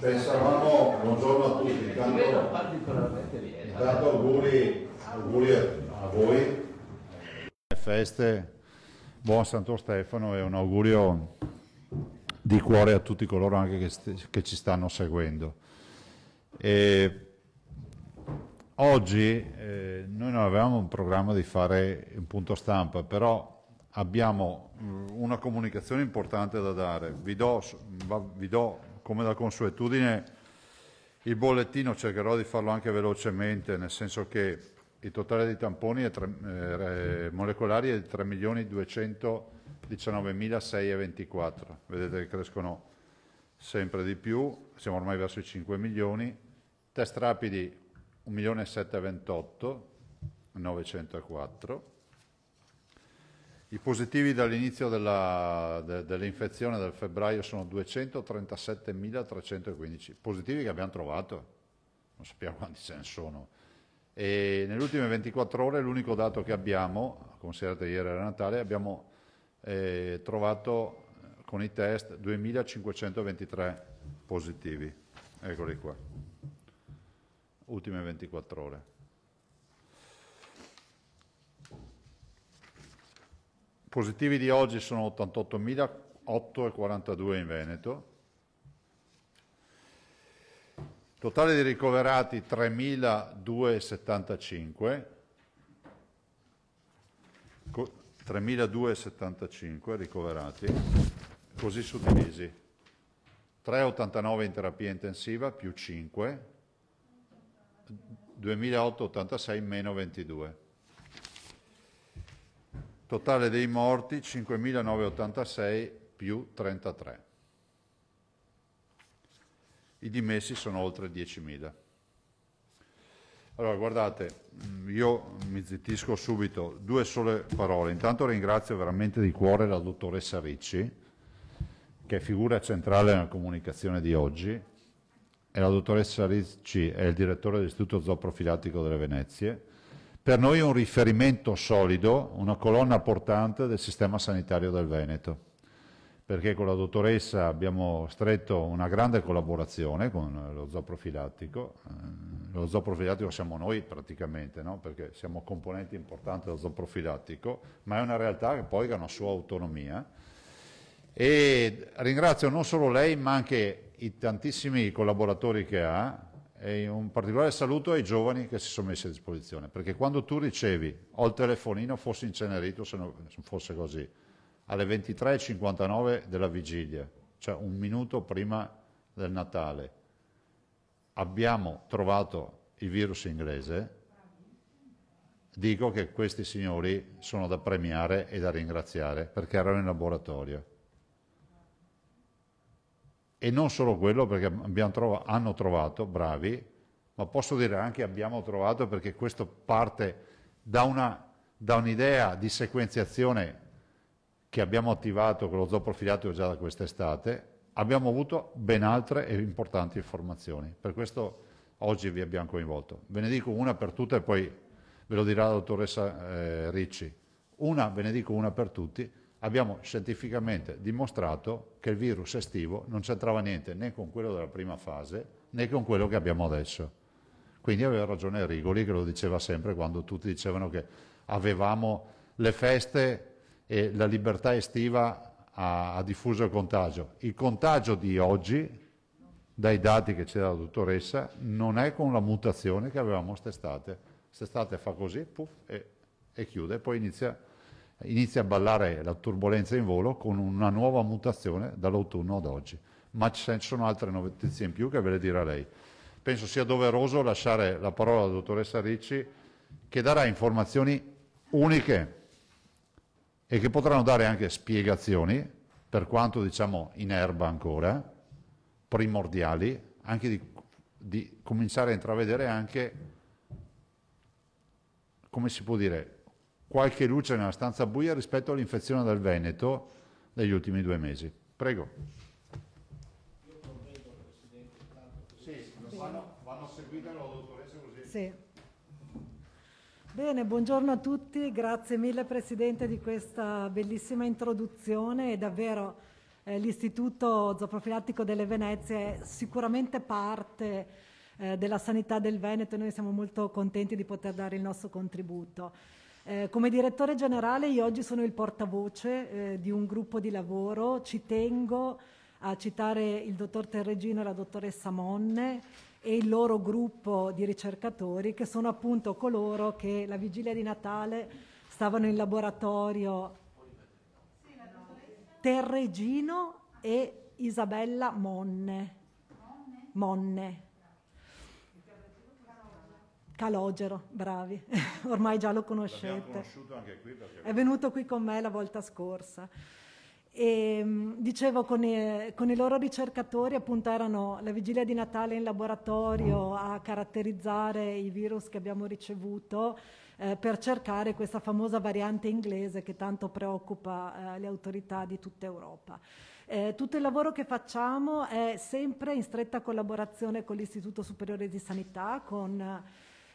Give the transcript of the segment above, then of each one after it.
Pensavamo, buongiorno a tutti, intanto, intanto auguri, auguri a voi. Feste, buon Santo Stefano e un augurio di cuore a tutti coloro anche che, che ci stanno seguendo. E oggi eh, noi non avevamo un programma di fare un punto stampa, però abbiamo mm, una comunicazione importante da dare. Vi do, vi do, come da consuetudine, il bollettino, cercherò di farlo anche velocemente, nel senso che il totale di tamponi è tre, eh, molecolari è di 3.219.624. Vedete che crescono sempre di più, siamo ormai verso i 5 milioni. Test rapidi 1.728.904 i positivi dall'inizio della, de, dell'infezione del febbraio sono 237.315, positivi che abbiamo trovato, non sappiamo quanti ce ne sono. E nelle ultime 24 ore l'unico dato che abbiamo, considerate ieri era Natale, abbiamo eh, trovato con i test 2.523 positivi. Eccoli qua. Ultime 24 ore. Positivi di oggi sono 88.842 in Veneto. Totale di ricoverati 3.275. 3.275 ricoverati, così suddivisi. 3,89 in terapia intensiva più 5, 2.886 meno 22. Totale dei morti 5.986 più 33. I dimessi sono oltre 10.000. Allora, guardate, mm, io mi zittisco subito, due sole parole. Intanto ringrazio veramente di cuore la dottoressa Ricci, che è figura centrale nella comunicazione di oggi, e la dottoressa Ricci è il direttore dell'Istituto Zooprofilattico delle Venezie, per noi è un riferimento solido, una colonna portante del sistema sanitario del Veneto, perché con la dottoressa abbiamo stretto una grande collaborazione con lo zooprofilattico. Eh, lo zooprofilattico siamo noi praticamente, no? perché siamo componenti importanti dello zooprofilattico, ma è una realtà che poi ha una sua autonomia. E ringrazio non solo lei, ma anche i tantissimi collaboratori che ha, e un particolare saluto ai giovani che si sono messi a disposizione, perché quando tu ricevi, ho il telefonino, fosse incenerito se non fosse così, alle 23.59 della vigilia, cioè un minuto prima del Natale, abbiamo trovato il virus inglese, dico che questi signori sono da premiare e da ringraziare perché erano in laboratorio e non solo quello perché trovato, hanno trovato, bravi, ma posso dire anche abbiamo trovato perché questo parte da, un'idea di sequenziazione che abbiamo attivato con lo zooprofilato già da quest'estate, abbiamo avuto ben altre e importanti informazioni. Per questo oggi vi abbiamo coinvolto. Ve ne dico una per tutte e poi ve lo dirà la dottoressa eh, Ricci. Una, ve ne dico una per tutti, abbiamo scientificamente dimostrato che il virus estivo non c'entrava niente né con quello della prima fase né con quello che abbiamo adesso. Quindi aveva ragione Rigoli che lo diceva sempre quando tutti dicevano che avevamo le feste e la libertà estiva ha, ha diffuso il contagio. Il contagio di oggi, dai dati che c'è dalla dottoressa, non è con la mutazione che avevamo quest'estate. Quest'estate fa così, puff, e, e chiude, poi inizia inizia a ballare la turbolenza in volo con una nuova mutazione dall'autunno ad oggi. Ma ci sono altre notizie in più che ve le dirà lei. Penso sia doveroso lasciare la parola alla dottoressa Ricci che darà informazioni uniche e che potranno dare anche spiegazioni, per quanto diciamo in erba ancora, primordiali, anche di, di cominciare a intravedere anche, come si può dire, qualche luce nella stanza buia rispetto all'infezione del Veneto negli ultimi due mesi. Prego. Io provvedo, Presidente. Sì, vanno, vanno seguite la dottoressa così. Sì. Bene, buongiorno a tutti, grazie mille Presidente di questa bellissima introduzione e davvero eh, l'Istituto Zooprofilattico delle Venezie è sicuramente parte eh, della sanità del Veneto e noi siamo molto contenti di poter dare il nostro contributo. Eh, come direttore generale io oggi sono il portavoce eh, di un gruppo di lavoro, ci tengo a citare il dottor Terregino e la dottoressa Monne e il loro gruppo di ricercatori che sono appunto coloro che la vigilia di Natale stavano in laboratorio Terregino e Isabella Monne. Monne. Calogero, bravi, ormai già lo conoscete. È venuto qui con me la volta scorsa. E, dicevo, con i, con i, loro ricercatori, appunto, erano la vigilia di Natale in laboratorio a caratterizzare i virus che abbiamo ricevuto eh, per cercare questa famosa variante inglese che tanto preoccupa eh, le autorità di tutta Europa. Eh, tutto il lavoro che facciamo è sempre in stretta collaborazione con l'Istituto Superiore di Sanità, con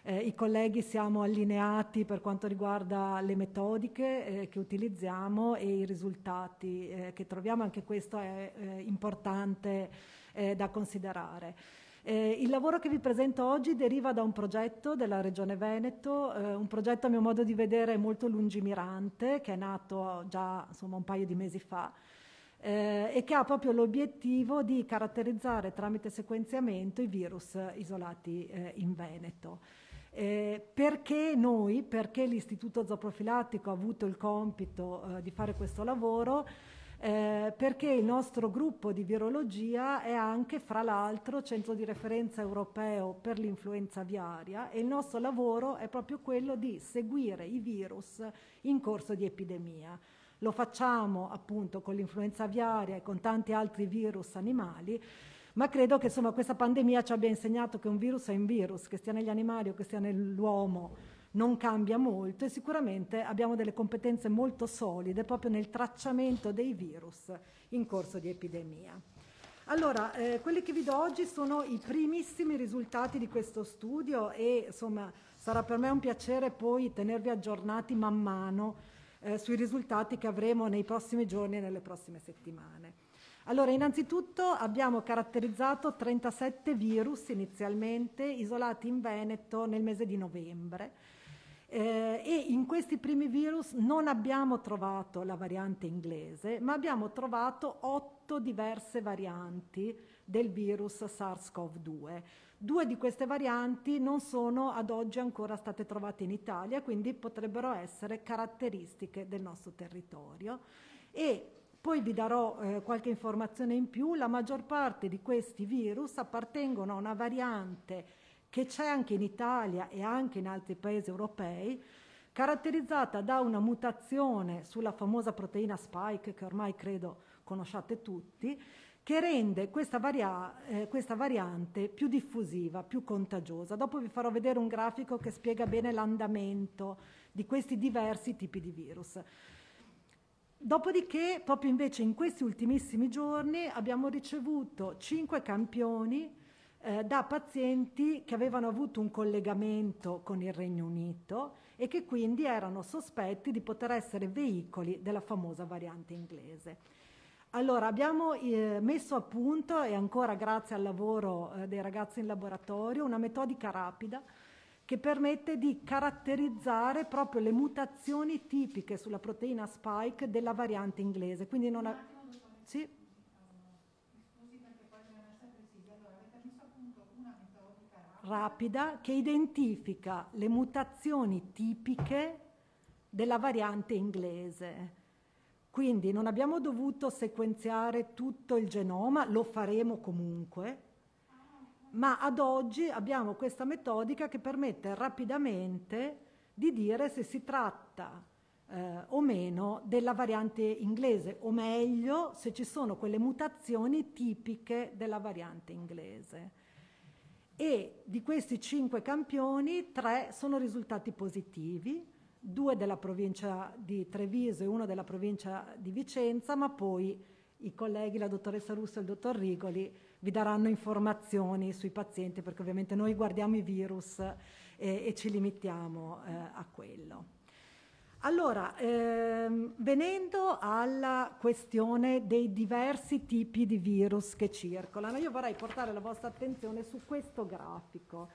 eh, I colleghi siamo allineati per quanto riguarda le metodiche eh, che utilizziamo e i risultati eh, che troviamo, anche questo è eh, importante eh, da considerare. Eh, il lavoro che vi presento oggi deriva da un progetto della Regione Veneto, un progetto a mio modo di vedere molto lungimirante, che è nato già insomma, un paio di mesi fa, eh, e che ha proprio l'obiettivo di caratterizzare tramite sequenziamento i virus isolati eh, in Veneto. Eh, perché noi, perché l'Istituto Zooprofilattico ha avuto il compito eh, di fare questo lavoro? Eh, perché il nostro gruppo di virologia è anche, fra l'altro, centro di referenza europeo per l'influenza aviaria e il nostro lavoro è proprio quello di seguire i virus in corso di epidemia. Lo facciamo appunto con l'influenza aviaria e con tanti altri virus animali ma credo che insomma, questa pandemia ci abbia insegnato che un virus è un virus, che stia negli animali o che stia nell'uomo, non cambia molto e sicuramente abbiamo delle competenze molto solide proprio nel tracciamento dei virus in corso di epidemia. Allora, eh, quelli che vi do oggi sono i primissimi risultati di questo studio e insomma sarà per me un piacere poi tenervi aggiornati man mano eh, sui risultati che avremo nei prossimi giorni e nelle prossime settimane. Allora, innanzitutto abbiamo caratterizzato 37 virus inizialmente isolati in Veneto nel mese di novembre eh, e in questi primi virus non abbiamo trovato la variante inglese, ma abbiamo trovato otto diverse varianti del virus SARS-CoV-2. Due di queste varianti non sono ad oggi ancora state trovate in Italia, quindi potrebbero essere caratteristiche del nostro territorio. E poi vi darò eh, qualche informazione in più, la maggior parte di questi virus appartengono a una variante che c'è anche in Italia e anche in altri paesi europei, caratterizzata da una mutazione sulla famosa proteina spike che ormai credo conosciate tutti, che rende questa, varia- eh, questa, variante più diffusiva, più contagiosa. Dopo vi farò vedere un grafico che spiega bene l'andamento di questi diversi tipi di virus. Dopodiché, proprio invece in questi ultimissimi giorni, abbiamo ricevuto cinque campioni eh, da pazienti che avevano avuto un collegamento con il Regno Unito e che quindi erano sospetti di poter essere veicoli della famosa variante inglese. Allora, abbiamo eh, messo a punto, e ancora grazie al lavoro eh, dei ragazzi in laboratorio, una metodica rapida che permette di caratterizzare proprio le mutazioni tipiche sulla proteina spike della variante inglese. Quindi non ha... Sì? rapida che identifica le mutazioni tipiche della variante inglese. Quindi non abbiamo dovuto sequenziare tutto il genoma, lo faremo comunque, ma ad oggi abbiamo questa metodica che permette rapidamente di dire se si tratta eh, o meno della variante inglese, o meglio se ci sono quelle mutazioni tipiche della variante inglese. E di questi cinque campioni, tre sono risultati positivi, due della provincia di Treviso e uno della provincia di Vicenza, ma poi i colleghi, la dottoressa Russo e il dottor Rigoli, vi daranno informazioni sui pazienti perché ovviamente noi guardiamo i virus e, e ci limitiamo eh, a quello. Allora, ehm, venendo alla questione dei diversi tipi di virus che circolano, io vorrei portare la vostra attenzione su questo grafico.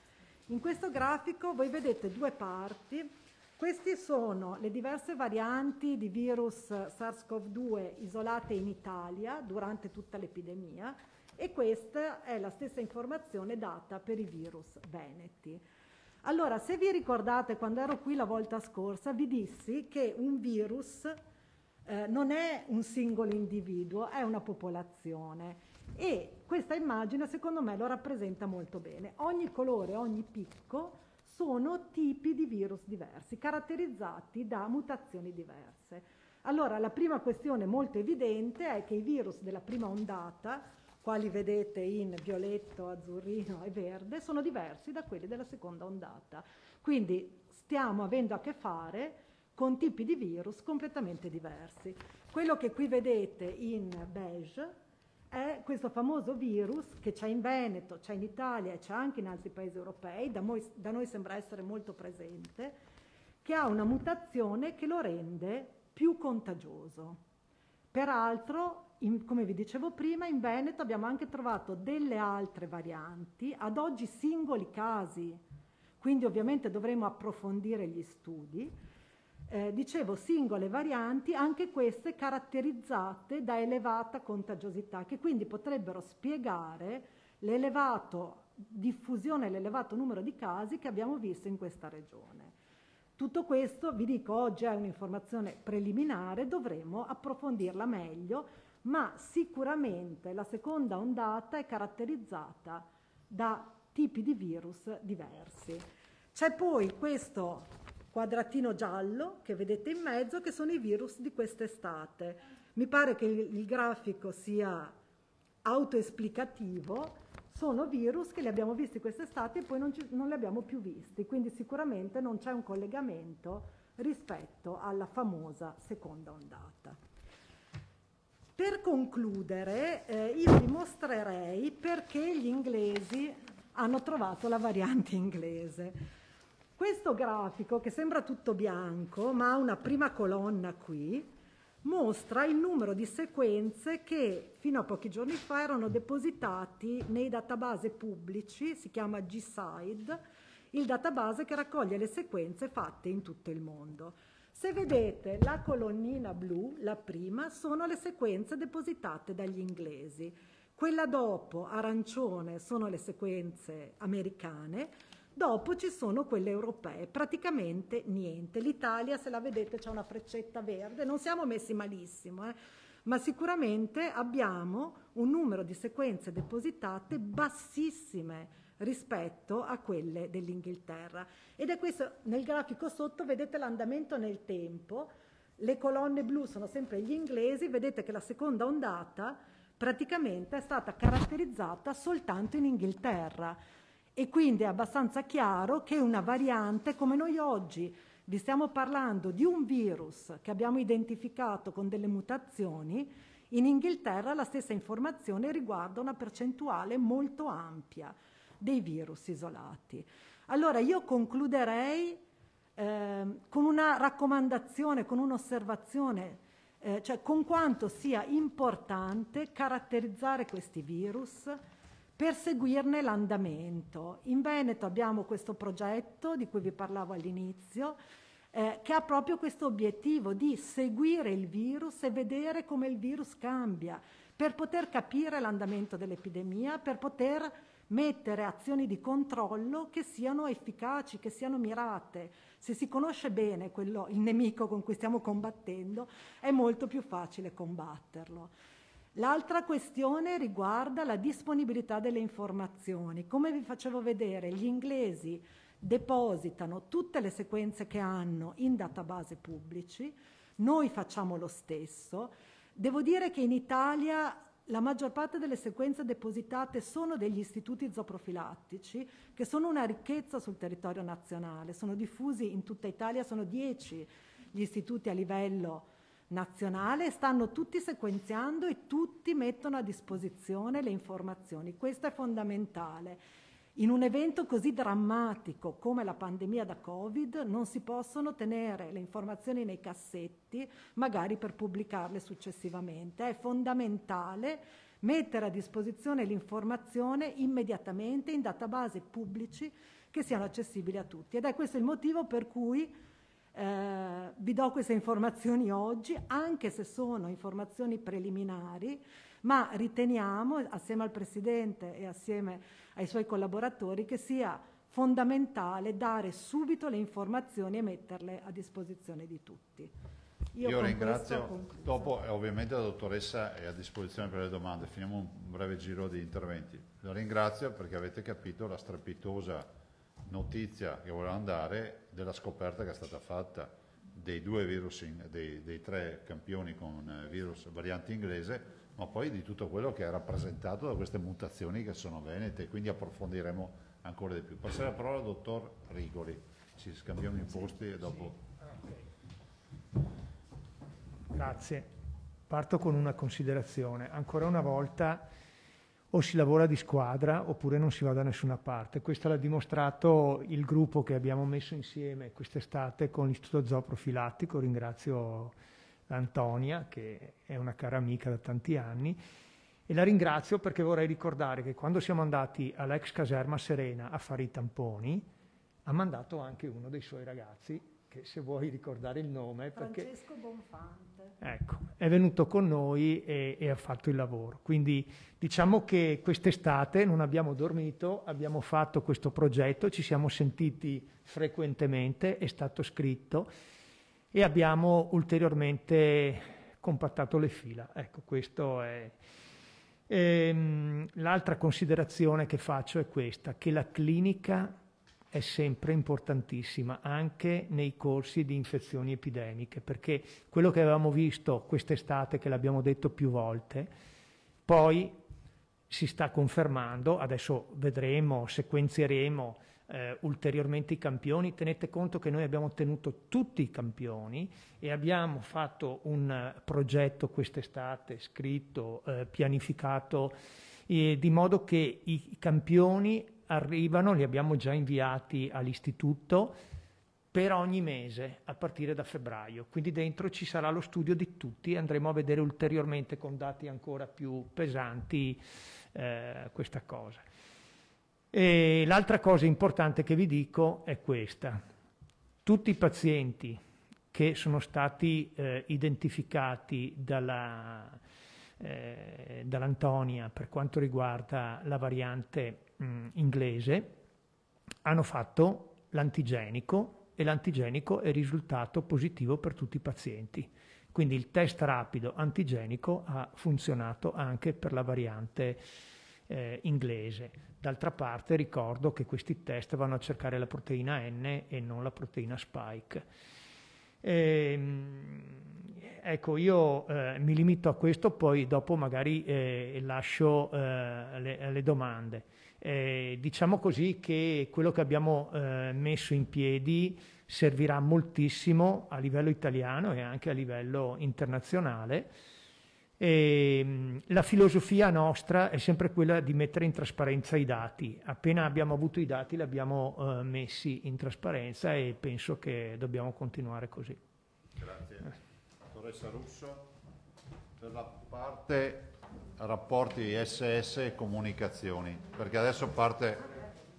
In questo grafico voi vedete due parti. Queste sono le diverse varianti di virus SARS-CoV-2 isolate in Italia durante tutta l'epidemia e questa è la stessa informazione data per i virus veneti. Allora, se vi ricordate quando ero qui la volta scorsa, vi dissi che un virus eh, non è un singolo individuo, è una popolazione e questa immagine secondo me lo rappresenta molto bene. Ogni colore, ogni picco sono tipi di virus diversi, caratterizzati da mutazioni diverse. Allora, la prima questione molto evidente è che i virus della prima ondata, quali vedete in violetto, azzurrino e verde, sono diversi da quelli della seconda ondata. Quindi stiamo avendo a che fare con tipi di virus completamente diversi. Quello che qui vedete in beige è questo famoso virus che c'è in Veneto, c'è in Italia e c'è anche in altri paesi europei, da noi, da noi sembra essere molto presente, che ha una mutazione che lo rende più contagioso. Peraltro, in, come vi dicevo prima, in Veneto abbiamo anche trovato delle altre varianti, ad oggi singoli casi, quindi ovviamente dovremo approfondire gli studi, eh, dicevo singole varianti, anche queste caratterizzate da elevata contagiosità, che quindi potrebbero spiegare l'elevato diffusione, l'elevato numero di casi che abbiamo visto in questa regione. Tutto questo, vi dico, oggi è un'informazione preliminare, dovremo approfondirla meglio, ma sicuramente la seconda ondata è caratterizzata da tipi di virus diversi. C'è poi questo quadratino giallo che vedete in mezzo che sono i virus di quest'estate. Mi pare che il, grafico sia autoesplicativo, sono virus che li abbiamo visti quest'estate e poi non, ci, non li abbiamo più visti, quindi sicuramente non c'è un collegamento rispetto alla famosa seconda ondata. Per concludere, eh, io vi mostrerei perché gli inglesi hanno trovato la variante inglese. Questo grafico, che sembra tutto bianco, ma ha una prima colonna qui, mostra il numero di sequenze che fino a pochi giorni fa erano depositati nei database pubblici, si chiama GSIDE, il database che raccoglie le sequenze fatte in tutto il mondo. Se vedete la colonnina blu, la prima, sono le sequenze depositate dagli inglesi. Quella dopo, arancione, sono le sequenze americane Dopo ci sono quelle europee, praticamente niente. L'Italia, se la vedete, c'è una freccetta verde, non siamo messi malissimo, eh? ma sicuramente abbiamo un numero di sequenze depositate bassissime rispetto a quelle dell'Inghilterra. Ed è questo, nel grafico sotto vedete l'andamento nel tempo, le colonne blu sono sempre gli inglesi, vedete che la seconda ondata praticamente è stata caratterizzata soltanto in Inghilterra. E quindi è abbastanza chiaro che una variante, come noi oggi vi stiamo parlando di un virus che abbiamo identificato con delle mutazioni, in Inghilterra la stessa informazione riguarda una percentuale molto ampia dei virus isolati. Allora io concluderei eh, con una raccomandazione, con un'osservazione, eh, cioè con quanto sia importante caratterizzare questi virus, per seguirne l'andamento. In Veneto abbiamo questo progetto di cui vi parlavo all'inizio, eh, che ha proprio questo obiettivo di seguire il virus e vedere come il virus cambia, per poter capire l'andamento dell'epidemia, per poter mettere azioni di controllo che siano efficaci, che siano mirate. Se si conosce bene quello, il nemico con cui stiamo combattendo, è molto più facile combatterlo. L'altra questione riguarda la disponibilità delle informazioni. Come vi facevo vedere, gli inglesi depositano tutte le sequenze che hanno in database pubblici, noi facciamo lo stesso. Devo dire che in Italia la maggior parte delle sequenze depositate sono degli istituti zooprofilattici, che sono una ricchezza sul territorio nazionale, sono diffusi in tutta Italia, sono dieci gli istituti a livello nazionale stanno tutti sequenziando e tutti mettono a disposizione le informazioni. Questo è fondamentale. In un evento così drammatico come la pandemia da Covid non si possono tenere le informazioni nei cassetti, magari per pubblicarle successivamente. È fondamentale mettere a disposizione l'informazione immediatamente in database pubblici che siano accessibili a tutti. Ed è questo il motivo per cui eh, vi do queste informazioni oggi, anche se sono informazioni preliminari, ma riteniamo, assieme al Presidente e assieme ai suoi collaboratori, che sia fondamentale dare subito le informazioni e metterle a disposizione di tutti. Io, Io ringrazio, dopo ovviamente la dottoressa è a disposizione per le domande, finiamo un breve giro di interventi. La ringrazio perché avete capito la strepitosa notizia che volevamo dare della scoperta che è stata fatta dei due virus, in, dei, dei, tre campioni con eh, virus variante inglese, ma poi di tutto quello che è rappresentato da queste mutazioni che sono venete, quindi approfondiremo ancora di più. Passerei la parola al dottor Rigoli, ci scambiamo i posti e dopo... Grazie. Parto con una considerazione. Ancora una volta o si lavora di squadra oppure non si va da nessuna parte. Questo l'ha dimostrato il gruppo che abbiamo messo insieme quest'estate con l'Istituto Zooprofilattico. Ringrazio Antonia, che è una cara amica da tanti anni, e la ringrazio perché vorrei ricordare che quando siamo andati all'ex caserma Serena a fare i tamponi, ha mandato anche uno dei suoi ragazzi, che se vuoi ricordare il nome... Francesco perché, Bonfante. Ecco, è venuto con noi e, e ha fatto il lavoro. Quindi diciamo che quest'estate non abbiamo dormito, abbiamo fatto questo progetto, ci siamo sentiti frequentemente, è stato scritto e abbiamo ulteriormente compattato le fila. Ecco, questo è... Ehm, l'altra considerazione che faccio è questa, che la clinica è sempre importantissima anche nei corsi di infezioni epidemiche, perché quello che avevamo visto quest'estate, che l'abbiamo detto più volte, poi si sta confermando, adesso vedremo, sequenzieremo eh, ulteriormente i campioni. Tenete conto che noi abbiamo ottenuto tutti i campioni e abbiamo fatto un eh, progetto quest'estate, scritto, eh, pianificato, eh, di modo che i campioni arrivano, li abbiamo già inviati all'istituto per ogni mese a partire da febbraio. Quindi dentro ci sarà lo studio di tutti, andremo a vedere ulteriormente con dati ancora più pesanti eh, questa cosa. E l'altra cosa importante che vi dico è questa. Tutti i pazienti che sono stati eh, identificati dalla, eh, dall'Antonia per quanto riguarda la variante mh, inglese hanno fatto l'antigenico e l'antigenico è risultato positivo per tutti i pazienti. Quindi il test rapido antigenico ha funzionato anche per la variante eh, inglese. D'altra parte ricordo che questi test vanno a cercare la proteina N e non la proteina spike. Ehm, ecco, io eh, mi limito a questo, poi dopo magari eh, lascio eh, le, le, domande. Eh, diciamo così che quello che abbiamo eh, messo in piedi servirà moltissimo a livello italiano e anche a livello internazionale e, ehm, la filosofia nostra è sempre quella di mettere in trasparenza i dati. Appena abbiamo avuto i dati li abbiamo uh, messi in trasparenza e penso che dobbiamo continuare così. Grazie. Dottoressa Russo, per la parte rapporti SS e comunicazioni, perché adesso parte,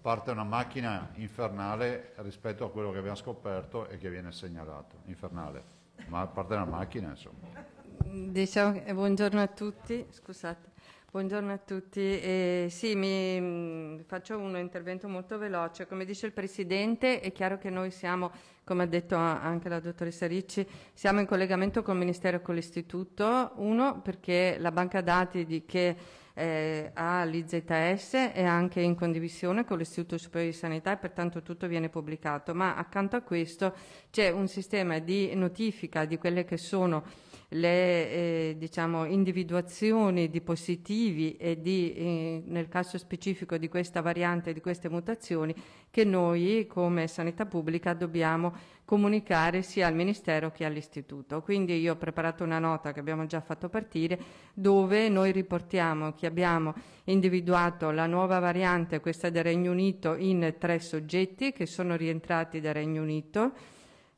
parte una macchina infernale rispetto a quello che abbiamo scoperto e che viene segnalato, infernale, ma parte una macchina insomma. Diciamo, buongiorno a tutti, scusate. Buongiorno a tutti. Eh, sì, mi, mm, faccio un intervento molto veloce. Come dice il Presidente, è chiaro che noi siamo, come ha detto anche la dottoressa Ricci, siamo in collegamento col Ministero e con l'Istituto. Uno, perché la banca dati di che eh, ha l'IZS è anche in condivisione con l'Istituto Superiore di Sanità e pertanto tutto viene pubblicato. Ma accanto a questo c'è un sistema di notifica di quelle che sono le eh, diciamo, individuazioni di positivi e di, eh, nel caso specifico di questa variante, di queste mutazioni, che noi come sanità pubblica dobbiamo comunicare sia al Ministero che all'Istituto. Quindi io ho preparato una nota che abbiamo già fatto partire dove noi riportiamo che abbiamo individuato la nuova variante, questa del Regno Unito, in tre soggetti che sono rientrati dal Regno Unito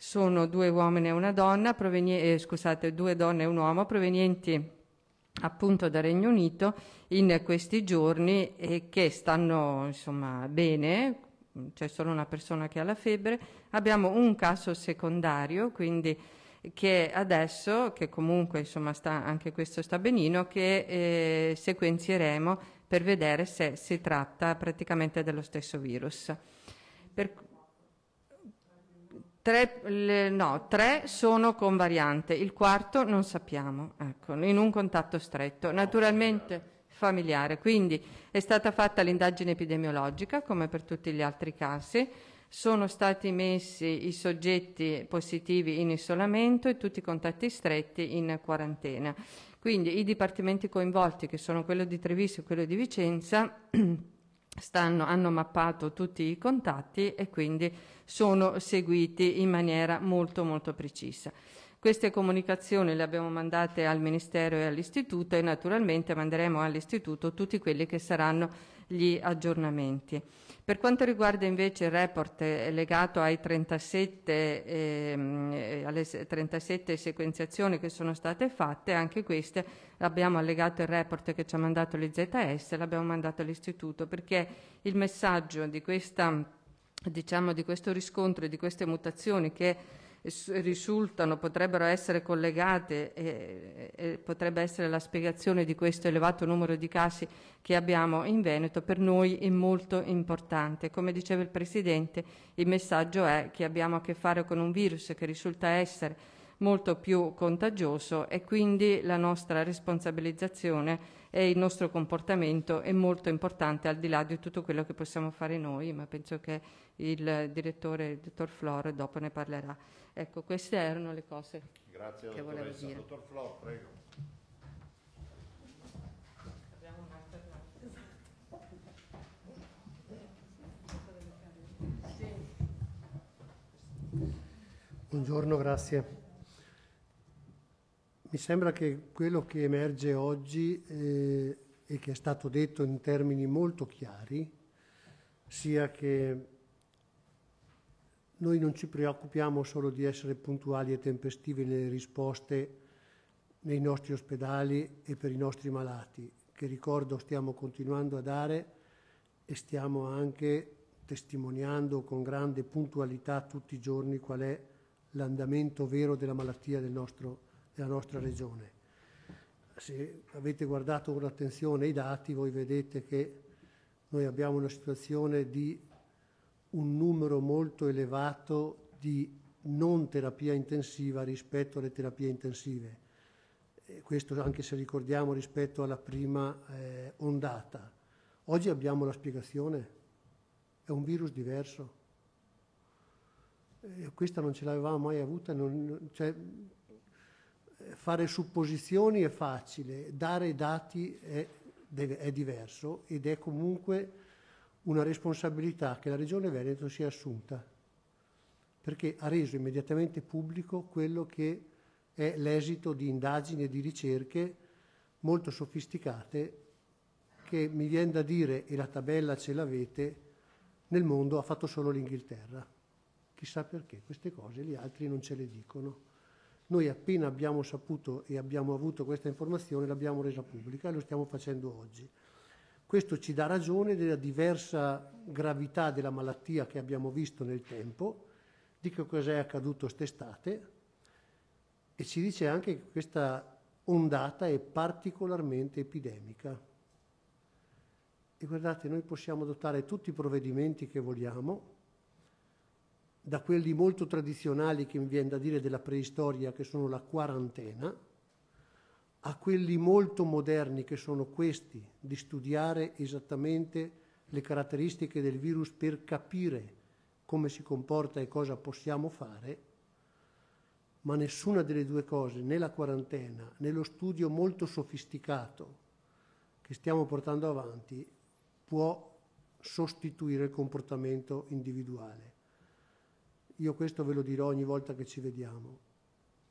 sono due uomini e una donna, eh, scusate, due donne e un uomo provenienti appunto dal Regno Unito in questi giorni e che stanno insomma bene, c'è solo una persona che ha la febbre, abbiamo un caso secondario, quindi che adesso, che comunque insomma sta, anche questo sta benino, che eh, sequenzieremo per vedere se si tratta praticamente dello stesso virus. Per, Tre, le, no, tre sono con variante, il quarto non sappiamo, ecco, in un contatto stretto, naturalmente familiare. Quindi è stata fatta l'indagine epidemiologica, come per tutti gli altri casi, sono stati messi i soggetti positivi in isolamento e tutti i contatti stretti in quarantena. Quindi i dipartimenti coinvolti, che sono quello di Treviso e quello di Vicenza, stanno, hanno mappato tutti i contatti e quindi sono seguiti in maniera molto molto precisa. Queste comunicazioni le abbiamo mandate al Ministero e all'Istituto e naturalmente manderemo all'Istituto tutti quelli che saranno gli aggiornamenti. Per quanto riguarda invece il report legato ai 37, eh, alle 37 sequenziazioni che sono state fatte, anche queste abbiamo allegato il report che ci ha mandato l'IZS l'abbiamo mandato all'Istituto perché il messaggio di, questa, diciamo, di questo riscontro e di queste mutazioni che risultano, potrebbero essere collegate e, e, potrebbe essere la spiegazione di questo elevato numero di casi che abbiamo in Veneto, per noi è molto importante. Come diceva il Presidente, il messaggio è che abbiamo a che fare con un virus che risulta essere molto più contagioso e quindi la nostra responsabilizzazione e il nostro comportamento è molto importante al di là di tutto quello che possiamo fare noi, ma penso che il direttore, il dottor Flor, dopo ne parlerà. Ecco, queste erano le cose Grazie, che volevo dire. Dottor Flor, prego. Buongiorno, grazie. Mi sembra che quello che emerge oggi eh, e che è stato detto in termini molto chiari sia che noi non ci preoccupiamo solo di essere puntuali e tempestivi nelle risposte nei nostri ospedali e per i nostri malati, che ricordo stiamo continuando a dare e stiamo anche testimoniando con grande puntualità tutti i giorni qual è l'andamento vero della malattia del nostro della nostra regione. Se avete guardato con attenzione i dati, voi vedete che noi abbiamo una situazione di un numero molto elevato di non terapia intensiva rispetto alle terapie intensive. E questo anche se ricordiamo rispetto alla prima eh, ondata. Oggi abbiamo la spiegazione, è un virus diverso. E questa non ce l'avevamo mai avuta, non, cioè, fare supposizioni è facile, dare dati è, è, diverso ed è comunque una responsabilità che la Regione Veneto si è assunta, perché ha reso immediatamente pubblico quello che è l'esito di indagini e di ricerche molto sofisticate che mi viene da dire, e la tabella ce l'avete, nel mondo ha fatto solo l'Inghilterra. Chissà perché, queste cose gli altri non ce le dicono. Noi appena abbiamo saputo e abbiamo avuto questa informazione l'abbiamo resa pubblica e lo stiamo facendo oggi. Questo ci dà ragione della diversa gravità della malattia che abbiamo visto nel tempo, di che cosa è accaduto quest'estate e ci dice anche che questa ondata è particolarmente epidemica. E guardate, noi possiamo adottare tutti i provvedimenti che vogliamo, da quelli molto tradizionali che mi viene da dire della preistoria, che sono la quarantena, a quelli molto moderni che sono questi, di studiare esattamente le caratteristiche del virus per capire come si comporta e cosa possiamo fare, ma nessuna delle due cose, né la quarantena, né lo studio molto sofisticato che stiamo portando avanti, può sostituire il comportamento individuale. Io questo ve lo dirò ogni volta che ci vediamo.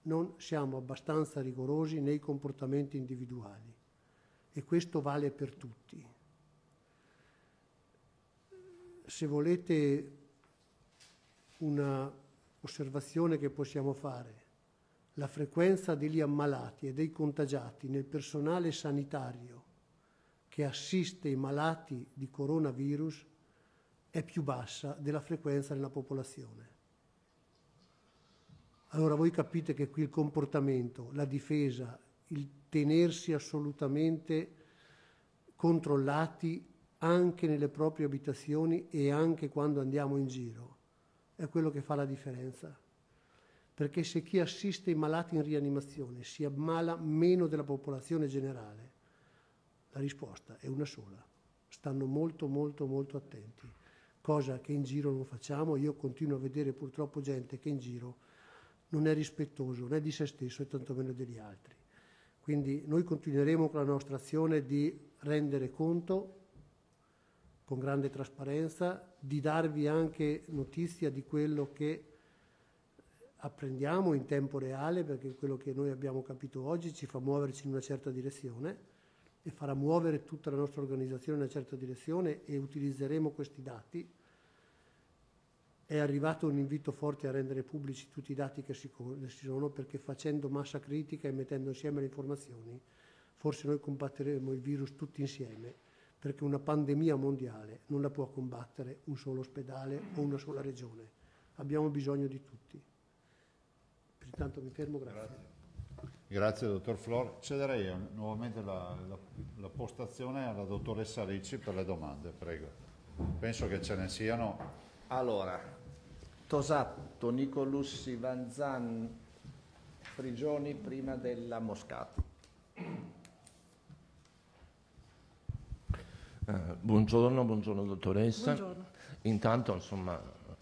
Non siamo abbastanza rigorosi nei comportamenti individuali e questo vale per tutti. Se volete una osservazione che possiamo fare, la frequenza degli ammalati e dei contagiati nel personale sanitario che assiste i malati di coronavirus è più bassa della frequenza nella popolazione. Allora voi capite che qui il comportamento, la difesa, il tenersi assolutamente controllati anche nelle proprie abitazioni e anche quando andiamo in giro, è quello che fa la differenza. Perché se chi assiste i malati in rianimazione si ammala meno della popolazione generale, la risposta è una sola. Stanno molto, molto, molto attenti. Cosa che in giro non facciamo. Io continuo a vedere purtroppo gente che in giro non è rispettoso né di se stesso e tantomeno degli altri. Quindi noi continueremo con la nostra azione di rendere conto con grande trasparenza, di darvi anche notizia di quello che apprendiamo in tempo reale, perché quello che noi abbiamo capito oggi ci fa muoverci in una certa direzione e farà muovere tutta la nostra organizzazione in una certa direzione e utilizzeremo questi dati. È arrivato un invito forte a rendere pubblici tutti i dati che si sono, perché facendo massa critica e mettendo insieme le informazioni, forse noi combatteremo il virus tutti insieme perché una pandemia mondiale non la può combattere un solo ospedale o una sola regione. Abbiamo bisogno di tutti. Pertanto mi fermo, grazie. Grazie, grazie dottor Flor. Cederei eh, nuovamente la, la, la, postazione alla dottoressa Ricci per le domande, prego. Penso che ce ne siano. Allora, Tosatto, Nicolussi, Vanzan, Prigioni prima della Moscato. Eh, buongiorno, buongiorno dottoressa. Buongiorno. Intanto, insomma,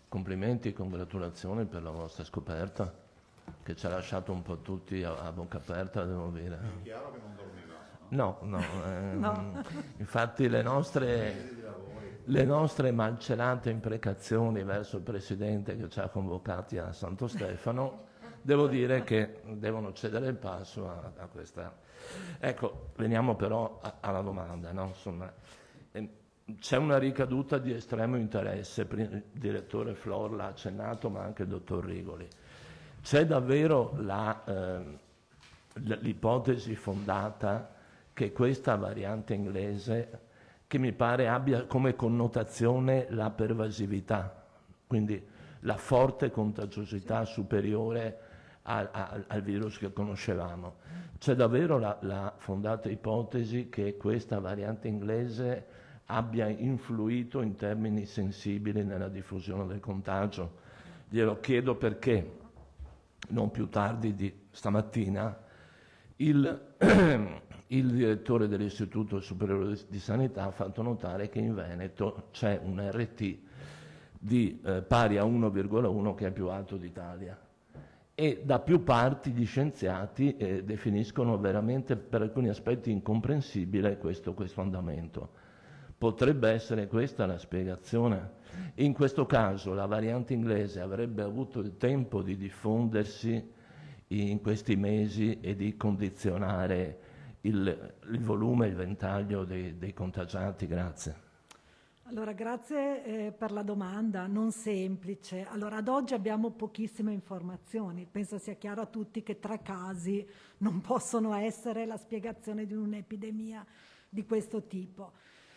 complimenti e congratulazioni per la vostra scoperta, che ci ha lasciato un po' tutti a, a bocca aperta, devo dire. È chiaro che non dormivamo. No, no. Ehm, no. Infatti le nostre, le nostre malcelate imprecazioni verso il Presidente che ci ha convocati a Santo Stefano, devo dire che devono cedere il passo a, a questa... Ecco, veniamo però a, alla domanda, no? Insomma, c'è una ricaduta di estremo interesse, il direttore Flor l'ha accennato, ma anche il dottor Rigoli. C'è davvero la, eh, l'ipotesi fondata che questa variante inglese, che mi pare abbia come connotazione la pervasività, quindi la forte contagiosità superiore a, a, al virus che conoscevamo. C'è davvero la, la fondata ipotesi che questa variante inglese abbia influito in termini sensibili nella diffusione del contagio. Glielo chiedo perché non più tardi di stamattina il, il direttore dell'Istituto Superiore di Sanità ha fatto notare che in Veneto c'è un RT di, eh, pari a 1,1 che è più alto d'Italia e da più parti gli scienziati eh, definiscono veramente per alcuni aspetti incomprensibile questo, questo andamento. Potrebbe essere questa la spiegazione. In questo caso la variante inglese avrebbe avuto il tempo di diffondersi in questi mesi e di condizionare il, il volume, il ventaglio dei, dei contagiati. Grazie. Allora, grazie eh, per la domanda, non semplice. Allora, ad oggi abbiamo pochissime informazioni. Penso sia chiaro a tutti che tre casi non possono essere la spiegazione di un'epidemia di questo tipo.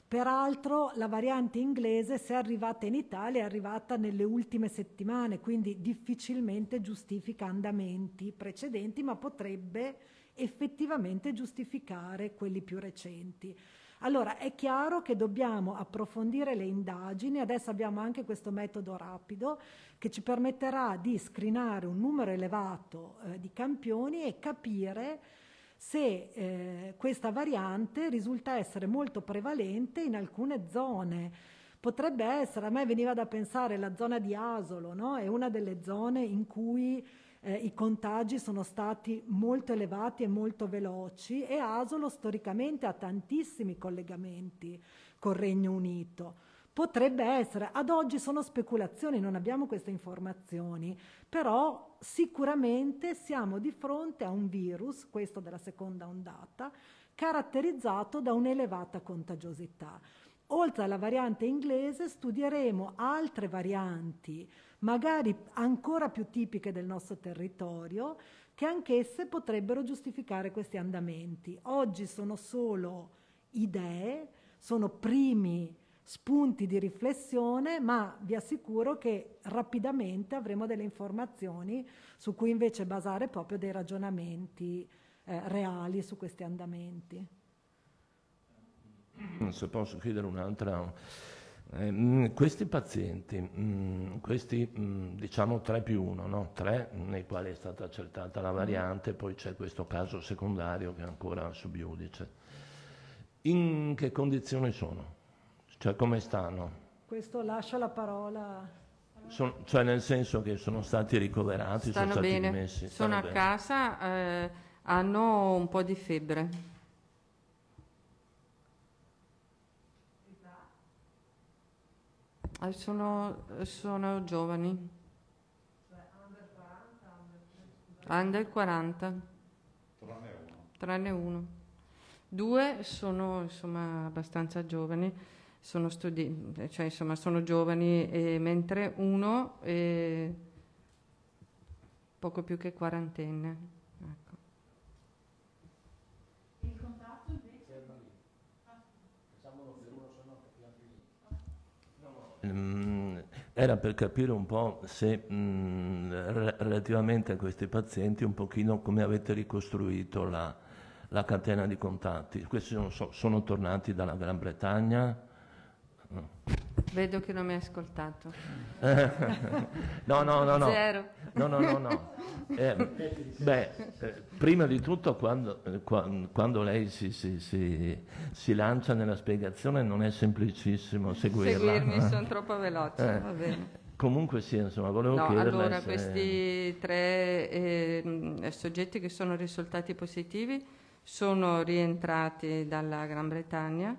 Peraltro la variante inglese, se è arrivata in Italia, è arrivata nelle ultime settimane, quindi difficilmente giustifica andamenti precedenti, ma potrebbe effettivamente giustificare quelli più recenti. Allora è chiaro che dobbiamo approfondire le indagini, adesso abbiamo anche questo metodo rapido che ci permetterà di screenare un numero elevato eh, di campioni e capire se eh, questa variante risulta essere molto prevalente in alcune zone. Potrebbe essere, a me veniva da pensare la zona di Asolo, no? è una delle zone in cui eh, i contagi sono stati molto elevati e molto veloci e Asolo storicamente ha tantissimi collegamenti col Regno Unito. Potrebbe essere, ad oggi sono speculazioni, non abbiamo queste informazioni, però sicuramente siamo di fronte a un virus, questo della seconda ondata, caratterizzato da un'elevata contagiosità. Oltre alla variante inglese studieremo altre varianti, magari ancora più tipiche del nostro territorio, che anch'esse potrebbero giustificare questi andamenti. Oggi sono solo idee, sono primi spunti di riflessione, ma vi assicuro che rapidamente avremo delle informazioni su cui invece basare proprio dei ragionamenti eh, reali su questi andamenti. Se posso chiedere un'altra... Eh, questi pazienti, mh, mm, questi mh, mm, diciamo 3 più 1, no? 3 nei quali è stata accertata la variante, poi c'è questo caso secondario che è ancora sub iudice. In che condizioni sono? Cioè come stanno? Questo lascia la parola. Son, cioè nel senso che sono stati ricoverati, stanno sono stati bene. dimessi. Sono a bene. casa, eh, hanno un po' di febbre. Sono, sono giovani. Under 40. Tranne uno. Due sono insomma abbastanza giovani sono, studi- cioè, insomma, sono giovani, e mentre uno è poco più che quarantenne. Ecco. Il contatto invece? Mm, era per capire un po' se mm, relativamente a questi pazienti un pochino come avete ricostruito la, la catena di contatti. Questi sono, sono tornati dalla Gran Bretagna, Vedo che non mi hai ascoltato. no, no, no, no. Zero. No, no, no, no. Eh, beh, eh, prima di tutto quando, eh, quando lei si, si, si, si, lancia nella spiegazione non è semplicissimo seguirla. Seguirmi, sono troppo veloce, eh. va bene. Comunque sì, insomma, volevo no, chiederle Allora, se... questi tre eh, soggetti che sono risultati positivi sono rientrati dalla Gran Bretagna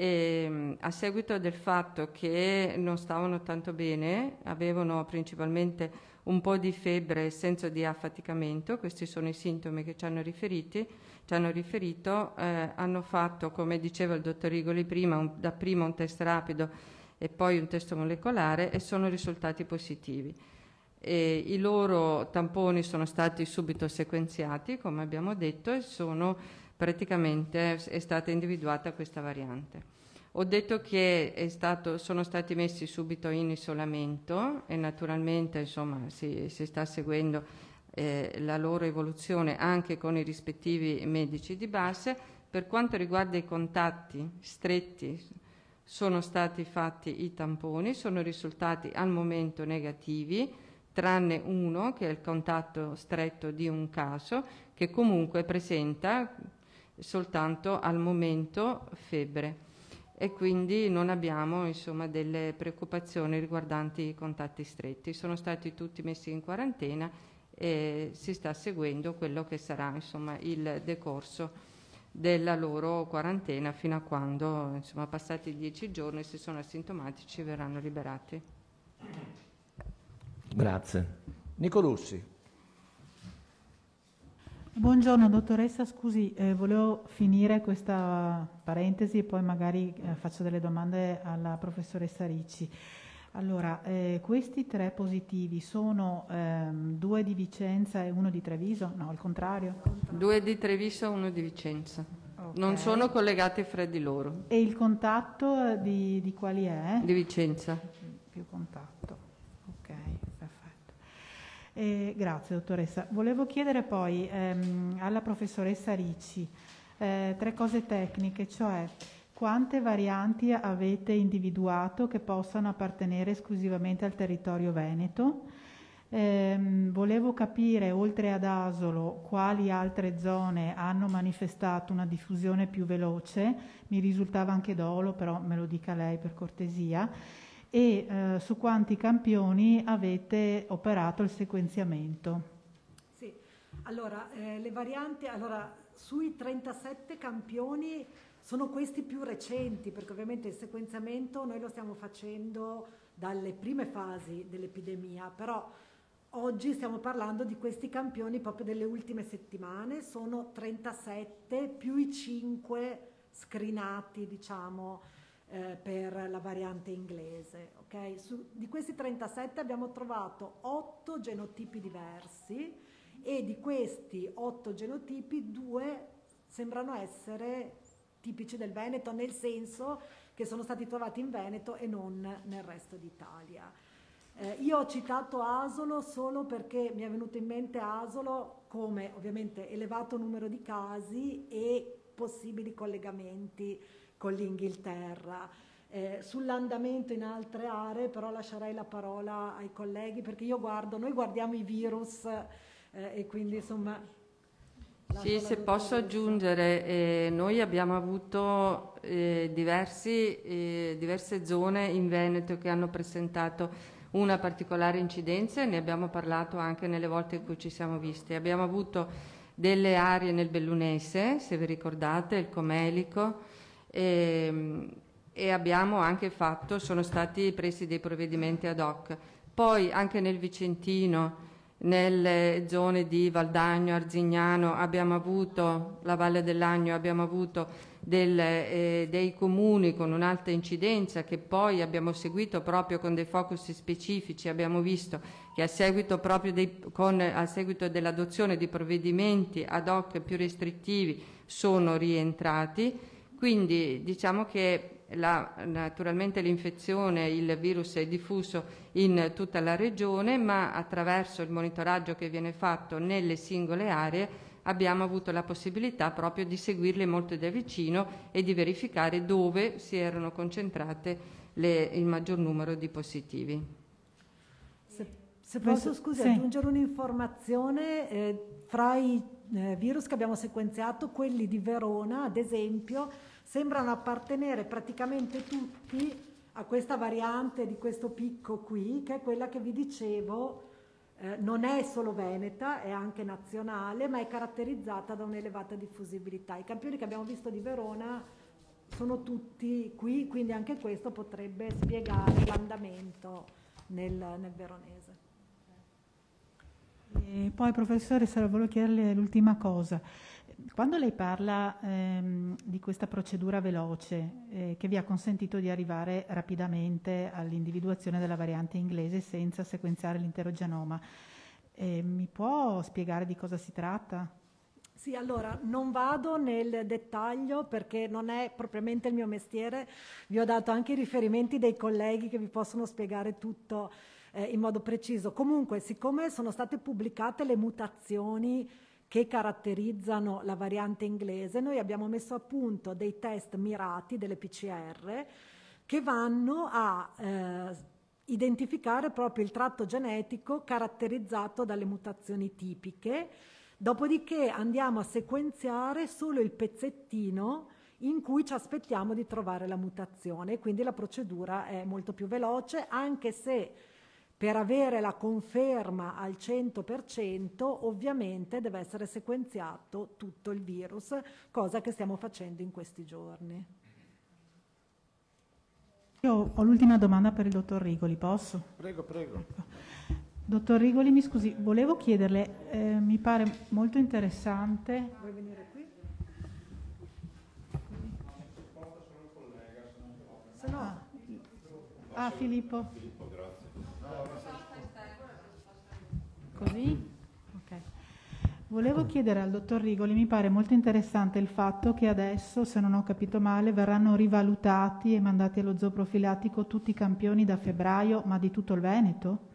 e, ehm, a seguito del fatto che non stavano tanto bene, avevano principalmente un po' di febbre e senso di affaticamento, questi sono i sintomi che ci hanno, riferiti, ci hanno riferito, eh, hanno fatto, come diceva il dottor Rigoli prima, un, dapprima un test rapido e poi un test molecolare e sono risultati positivi. E I loro tamponi sono stati subito sequenziati, come abbiamo detto, e sono praticamente è stata individuata questa variante. Ho detto che stato, sono stati messi subito in isolamento e naturalmente insomma, si, si sta seguendo eh, la loro evoluzione anche con i rispettivi medici di base. Per quanto riguarda i contatti stretti, sono stati fatti i tamponi, sono risultati al momento negativi, tranne uno che è il contatto stretto di un caso che comunque presenta soltanto al momento febbre e quindi non abbiamo insomma, delle preoccupazioni riguardanti i contatti stretti. Sono stati tutti messi in quarantena e si sta seguendo quello che sarà insomma, il decorso della loro quarantena fino a quando, insomma, passati dieci giorni, se sono asintomatici, verranno liberati. Grazie. Nicolussi. Buongiorno dottoressa, scusi, eh, volevo finire questa parentesi e poi magari eh, faccio delle domande alla professoressa Ricci. Allora, eh, questi tre positivi sono ehm, due di Vicenza e uno di Treviso? No, al contrario? Due di Treviso e uno di Vicenza. Okay. Non sono collegati fra di loro. E il contatto di, di quali è? Di Vicenza. Più contatto. Eh, grazie dottoressa. Volevo chiedere poi ehm, alla professoressa Ricci eh, tre cose tecniche, cioè quante varianti avete individuato che possano appartenere esclusivamente al territorio veneto? Eh, volevo capire, oltre ad Asolo, quali altre zone hanno manifestato una diffusione più veloce, mi risultava anche Dolo, però me lo dica lei per cortesia e eh, su quanti campioni avete operato il sequenziamento. Allora, eh, le varianti, allora, sui 37 campioni sono questi più recenti, perché ovviamente il sequenziamento noi lo stiamo facendo dalle prime fasi dell'epidemia, però oggi stiamo parlando di questi campioni proprio delle ultime settimane, sono 37 più i 5 screenati, diciamo, eh, per la variante inglese. Okay? Su, di questi 37 abbiamo trovato 8 genotipi diversi e di questi 8 genotipi due sembrano essere tipici del Veneto, nel senso che sono stati trovati in Veneto e non nel resto d'Italia. Eh, io ho citato Asolo solo perché mi è venuto in mente Asolo come ovviamente elevato numero di casi e possibili collegamenti con l'Inghilterra. Eh, sull'andamento in altre aree però lascerei la parola ai colleghi perché io guardo, noi guardiamo i virus eh, e quindi insomma sì, se posso aggiungere, eh, noi abbiamo avuto eh, diversi, eh, diverse zone in Veneto che hanno presentato una particolare incidenza e ne abbiamo parlato anche nelle volte in cui ci siamo visti. Abbiamo avuto delle aree nel Bellunese, se vi ricordate, il Comelico, e, ehm, e abbiamo anche fatto, sono stati presi dei provvedimenti ad hoc. Poi anche nel Vicentino, nelle zone di Valdagno, Arzignano, abbiamo avuto, la Valle dell'Agno, abbiamo avuto del, eh, dei comuni con un'alta incidenza che poi abbiamo seguito proprio con dei focus specifici, abbiamo visto che a seguito, proprio dei, con, a seguito dell'adozione di provvedimenti ad hoc più restrittivi sono rientrati, quindi diciamo che la, naturalmente l'infezione, il virus è diffuso in tutta la regione, ma attraverso il monitoraggio che viene fatto nelle singole aree abbiamo avuto la possibilità proprio di seguirle molto da vicino e di verificare dove si erano concentrate le, il maggior numero di positivi. Se, se posso scusi, sì. aggiungere un'informazione, eh, fra i eh, virus che abbiamo sequenziato, quelli di Verona, ad esempio, sembrano appartenere praticamente tutti a questa variante di questo picco qui, che è quella che vi dicevo, eh, non è solo veneta, è anche nazionale, ma è caratterizzata da un'elevata diffusibilità. I campioni che abbiamo visto di Verona sono tutti qui, quindi anche questo potrebbe spiegare l'andamento nel, nel veronese. E poi professore, volevo chiederle l'ultima cosa. Quando lei parla ehm, di questa procedura veloce eh, che vi ha consentito di arrivare rapidamente all'individuazione della variante inglese senza sequenziare l'intero genoma, eh, mi può spiegare di cosa si tratta? Sì, allora non vado nel dettaglio perché non è propriamente il mio mestiere, vi ho dato anche i riferimenti dei colleghi che vi possono spiegare tutto eh, in modo preciso. Comunque, siccome sono state pubblicate le mutazioni che caratterizzano la variante inglese, noi abbiamo messo a punto dei test mirati delle PCR che vanno a eh, identificare proprio il tratto genetico caratterizzato dalle mutazioni tipiche, dopodiché andiamo a sequenziare solo il pezzettino in cui ci aspettiamo di trovare la mutazione, quindi la procedura è molto più veloce, anche se per avere la conferma al 100% ovviamente deve essere sequenziato tutto il virus, cosa che stiamo facendo in questi giorni. Io ho l'ultima domanda per il dottor Rigoli, posso? Prego, prego. Dottor Rigoli, mi scusi, volevo chiederle, eh, mi pare molto interessante... Vuoi venire qui? Se no... Ah, Filippo. Così? Ok. Volevo chiedere al dottor Rigoli, mi pare molto interessante il fatto che adesso, se non ho capito male, verranno rivalutati e mandati allo zoo profilatico tutti i campioni da febbraio, ma di tutto il Veneto?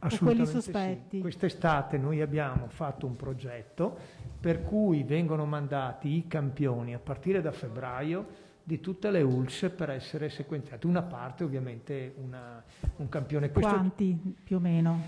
Assolutamente o quelli sospetti? Sì. Quest'estate noi abbiamo fatto un progetto per cui vengono mandati i campioni a partire da febbraio di tutte le ULS per essere sequenziati. Una parte ovviamente una, un campione. Questo, Quanti più o meno?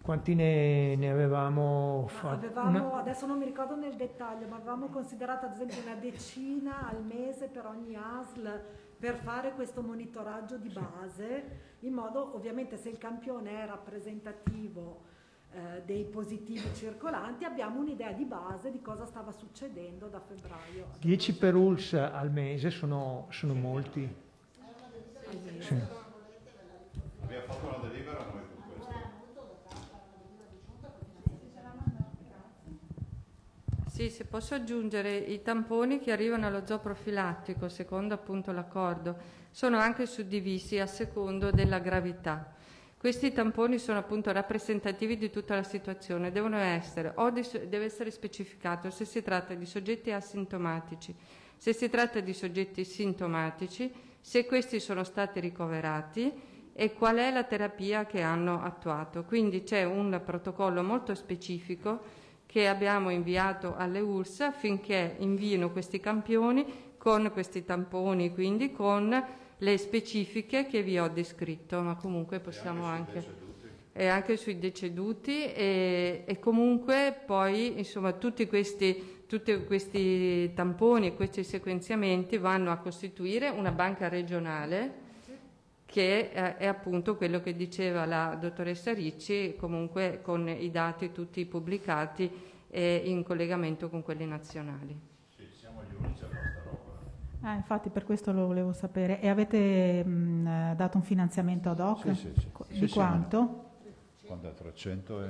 Quanti ne, ne avevamo fatto? Avevamo, adesso non mi ricordo nel dettaglio, ma avevamo considerato ad esempio una decina al mese per ogni ASL per fare questo monitoraggio di base, in modo ovviamente se il campione è rappresentativo eh, dei positivi circolanti, abbiamo un'idea di base di cosa stava succedendo da febbraio. 10 per ULS al mese sono, sono molti. Sì. Abbiamo fatto una delibera noi con questo. Sì, se posso aggiungere, i tamponi che arrivano allo zoo profilattico, secondo appunto l'accordo, sono anche suddivisi a secondo della gravità. Questi tamponi sono appunto rappresentativi di tutta la situazione, devono essere, o deve essere specificato se si tratta di soggetti asintomatici, se si tratta di soggetti sintomatici, se questi sono stati ricoverati e qual è la terapia che hanno attuato. Quindi c'è un protocollo molto specifico che abbiamo inviato alle URSS affinché invino questi campioni con questi tamponi, quindi con le specifiche che vi ho descritto, ma comunque possiamo anche... anche e anche sui deceduti e, e, comunque poi insomma tutti questi, tutti questi tamponi e questi sequenziamenti vanno a costituire una banca regionale che eh, è appunto quello che diceva la dottoressa Ricci comunque con i dati tutti pubblicati e in collegamento con quelli nazionali. Sì, siamo gli unici Ah, infatti per questo lo volevo sapere. E avete mh, eh, dato un finanziamento ad hoc? Sì, sì, sì. Di sì, quanto? Sì, quando è 300 e...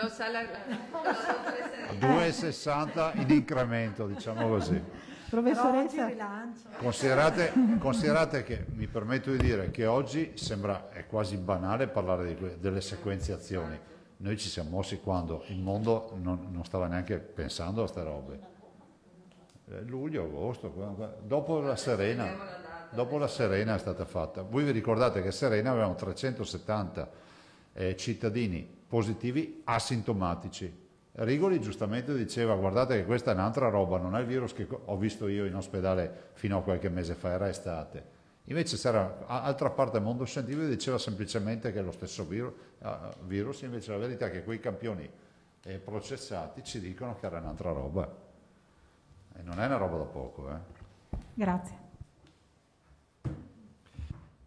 Lo sa la... 2,60 in incremento, diciamo così. Professoressa, considerate, considerate, che mi permetto di dire che oggi sembra è quasi banale parlare di, delle sequenziazioni. Noi ci siamo mossi quando il mondo non, non stava neanche pensando a queste robe. Eh, luglio, agosto, dopo la Serena, dopo la Serena è stata fatta. Voi vi ricordate che a Serena avevamo 370 eh, cittadini positivi asintomatici. Rigoli giustamente diceva guardate che questa è un'altra roba, non è il virus che ho visto io in ospedale fino a qualche mese fa, era estate. Invece c'era altra parte del mondo scientifico che diceva semplicemente che è lo stesso virus, virus invece la verità è che quei campioni eh, processati ci dicono che era un'altra roba. E non è una roba da poco. Eh. Grazie.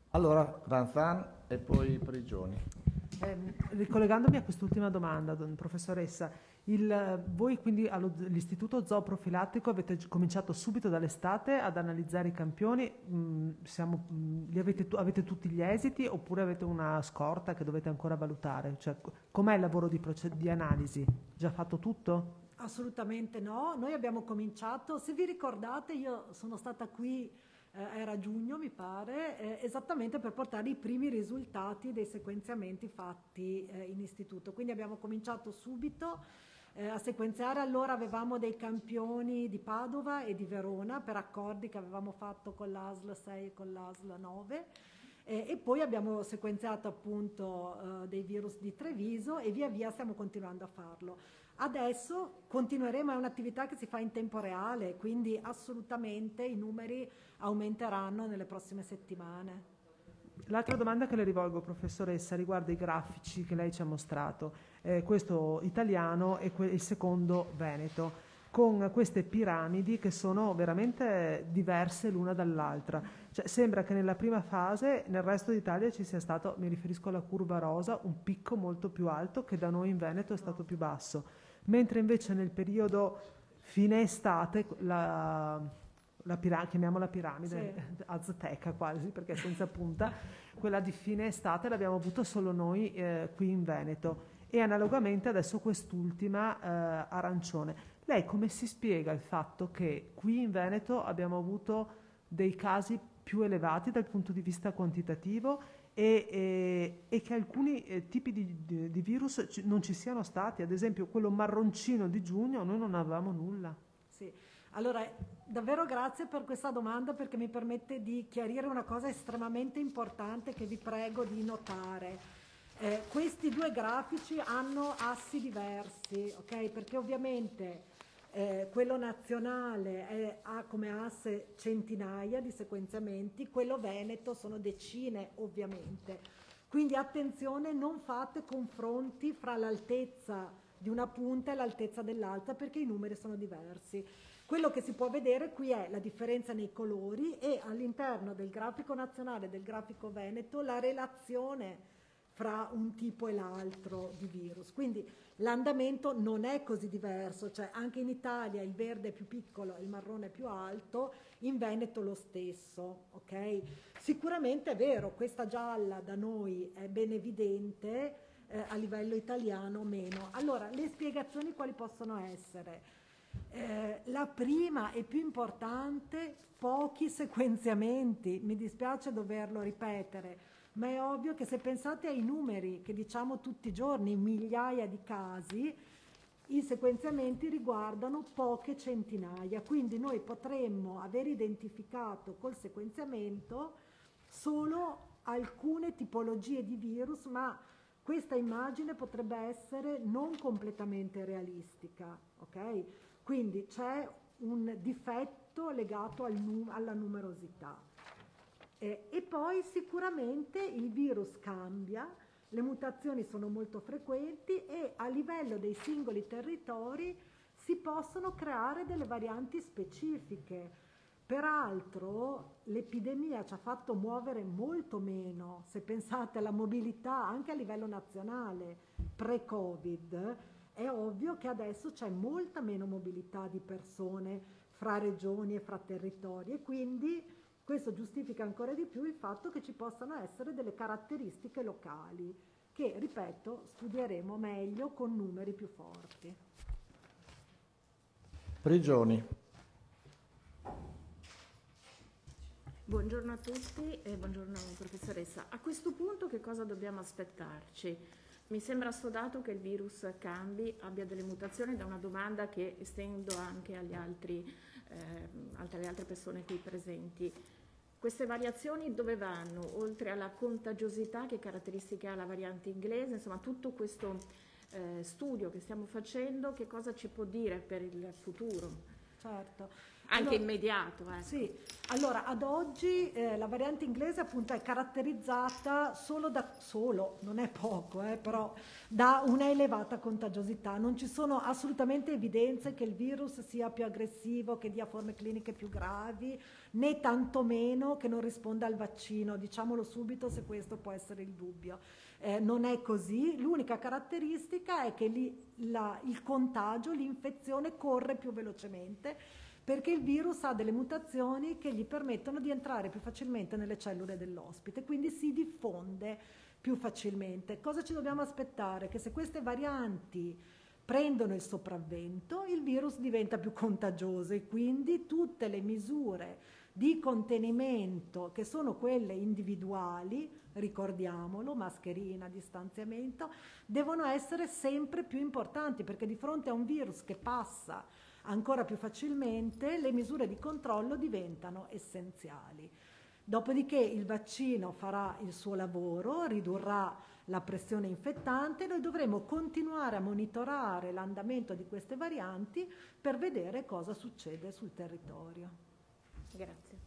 Allora, Ranzan e poi Prigioni. Eh, ricollegandomi a quest'ultima domanda, professoressa, il, voi quindi all'Istituto Zooprofilattico avete cominciato subito dall'estate ad analizzare i campioni, mm, siamo, mm, avete, avete, tutti gli esiti oppure avete una scorta che dovete ancora valutare? Cioè, com'è il lavoro di, di analisi? Già fatto tutto? Assolutamente no, noi abbiamo cominciato, se vi ricordate io sono stata qui, eh, era giugno mi pare, eh, esattamente per portare i primi risultati dei sequenziamenti fatti eh, in istituto, quindi abbiamo cominciato subito eh, a sequenziare, allora avevamo dei campioni di Padova e di Verona per accordi che avevamo fatto con l'ASL 6 e con l'ASL 9. Eh, e poi abbiamo sequenziato appunto eh, dei virus di Treviso e via via stiamo continuando a farlo. Adesso continueremo, è un'attività che si fa in tempo reale, quindi assolutamente i numeri aumenteranno nelle prossime settimane. L'altra domanda che le rivolgo, professoressa, riguarda i grafici che lei ci ha mostrato, eh, questo italiano e que- il secondo veneto, con queste piramidi che sono veramente diverse l'una dall'altra. Cioè, sembra che nella prima fase nel resto d'Italia ci sia stato, mi riferisco alla curva rosa, un picco molto più alto che da noi in Veneto è stato più basso mentre invece nel periodo fine estate, la, la piramide, chiamiamola piramide sì. azteca quasi perché senza punta, quella di fine estate l'abbiamo avuta solo noi eh, qui in Veneto e analogamente adesso quest'ultima eh, arancione. Lei come si spiega il fatto che qui in Veneto abbiamo avuto dei casi più elevati dal punto di vista quantitativo e, e, e che alcuni eh, tipi di, di, di virus ci, non ci siano stati, ad esempio quello marroncino di giugno noi non avevamo nulla. Sì. Allora, davvero grazie per questa domanda perché mi permette di chiarire una cosa estremamente importante che vi prego di notare. Eh, questi due grafici hanno assi diversi, ok? Perché ovviamente eh, quello nazionale è, ha come asse centinaia di sequenziamenti, quello veneto sono decine ovviamente. Quindi attenzione, non fate confronti fra l'altezza di una punta e l'altezza dell'altra perché i numeri sono diversi. Quello che si può vedere qui è la differenza nei colori e all'interno del grafico nazionale e del grafico veneto la relazione fra un tipo e l'altro di virus. Quindi l'andamento non è così diverso, cioè anche in Italia il verde è più piccolo e il marrone è più alto, in Veneto lo stesso, ok? Sicuramente è vero, questa gialla da noi è ben evidente, eh, a livello italiano meno. Allora, le spiegazioni quali possono essere? Eh, la prima e più importante, pochi sequenziamenti, mi dispiace doverlo ripetere, ma è ovvio che se pensate ai numeri che diciamo tutti i giorni, migliaia di casi, i sequenziamenti riguardano poche centinaia, quindi noi potremmo aver identificato col sequenziamento solo alcune tipologie di virus, ma questa immagine potrebbe essere non completamente realistica, ok? Quindi c'è un difetto legato al num- alla numerosità. Eh, e poi sicuramente il virus cambia, le mutazioni sono molto frequenti e a livello dei singoli territori si possono creare delle varianti specifiche. Peraltro l'epidemia ci ha fatto muovere molto meno, se pensate alla mobilità anche a livello nazionale pre-Covid, è ovvio che adesso c'è molta meno mobilità di persone fra regioni e fra territori e quindi questo giustifica ancora di più il fatto che ci possano essere delle caratteristiche locali che, ripeto, studieremo meglio con numeri più forti. Prigioni. Buongiorno a tutti e buongiorno professoressa. A questo punto che cosa dobbiamo aspettarci? Mi sembra assodato che il virus cambi, abbia delle mutazioni da una domanda che estendo anche agli altri, eh, alle altre persone qui presenti. Queste variazioni dove vanno? Oltre alla contagiosità, che caratteristiche ha la variante inglese, insomma tutto questo eh, studio che stiamo facendo, che cosa ci può dire per il futuro? Certo. Anche allora, immediato. Ecco. Sì, allora ad oggi eh, la variante inglese appunto è caratterizzata solo da, solo, non è poco, eh, però da una elevata contagiosità. Non ci sono assolutamente evidenze che il virus sia più aggressivo, che dia forme cliniche più gravi, né tantomeno che non risponda al vaccino. Diciamolo subito se questo può essere il dubbio. Eh, non è così, l'unica caratteristica è che lì, la, il contagio, l'infezione corre più velocemente perché il virus ha delle mutazioni che gli permettono di entrare più facilmente nelle cellule dell'ospite, quindi si diffonde più facilmente. Cosa ci dobbiamo aspettare? Che se queste varianti prendono il sopravvento, il virus diventa più contagioso e quindi tutte le misure di contenimento che sono quelle individuali, ricordiamolo, mascherina, distanziamento, devono essere sempre più importanti perché di fronte a un virus che passa ancora più facilmente, le misure di controllo diventano essenziali. Dopodiché il vaccino farà il suo lavoro, ridurrà la pressione infettante, noi dovremo continuare a monitorare l'andamento di queste varianti per vedere cosa succede sul territorio. Grazie.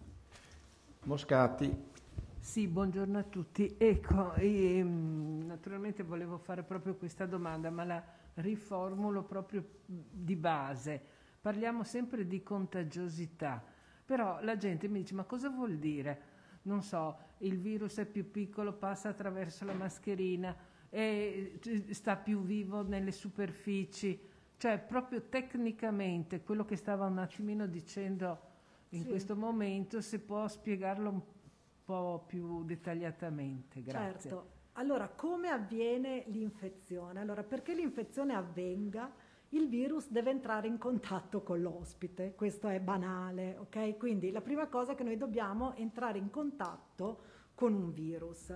Moscati. Sì, buongiorno a tutti. Ecco, ehm, naturalmente volevo fare proprio questa domanda, ma la riformulo proprio di base parliamo sempre di contagiosità, però la gente mi dice ma cosa vuol dire? Non so, il virus è più piccolo, passa attraverso la mascherina, e sta più vivo nelle superfici, cioè proprio tecnicamente quello che stava un attimino dicendo in sì. questo momento, se può spiegarlo un po' più dettagliatamente. Grazie. Certo. Allora, come avviene l'infezione? Allora, perché l'infezione avvenga, il virus deve entrare in contatto con l'ospite, questo è banale, ok? Quindi la prima cosa è che noi dobbiamo entrare in contatto con un virus.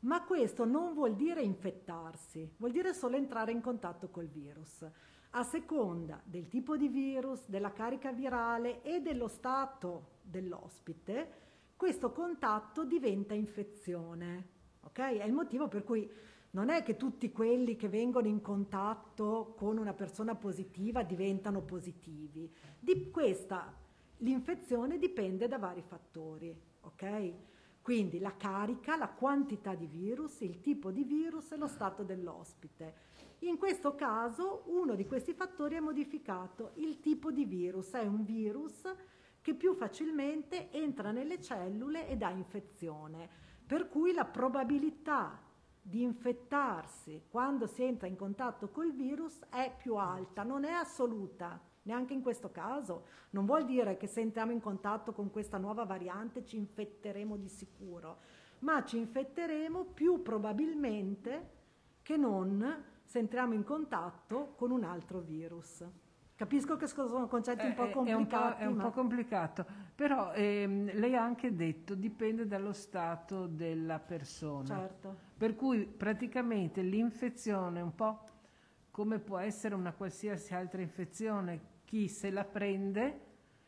Ma questo non vuol dire infettarsi, vuol dire solo entrare in contatto col virus. A seconda del tipo di virus, della carica virale e dello stato dell'ospite, questo contatto diventa infezione. Okay? È il motivo per cui non è che tutti quelli che vengono in contatto con una persona positiva diventano positivi. Di questa l'infezione dipende da vari fattori, ok? Quindi la carica, la quantità di virus, il tipo di virus e lo stato dell'ospite. In questo caso uno di questi fattori è modificato, il tipo di virus, è un virus che più facilmente entra nelle cellule e dà infezione, per cui la probabilità di infettarsi quando si entra in contatto col virus è più alta, non è assoluta, neanche in questo caso. Non vuol dire che se entriamo in contatto con questa nuova variante ci infetteremo di sicuro, ma ci infetteremo più probabilmente che non se entriamo in contatto con un altro virus. Capisco che sono concetti un po' complicati. È un po', è un ma... po complicato, però ehm, lei ha anche detto dipende dallo stato della persona. Certo. Per cui praticamente l'infezione, un po' come può essere una qualsiasi altra infezione, chi se la prende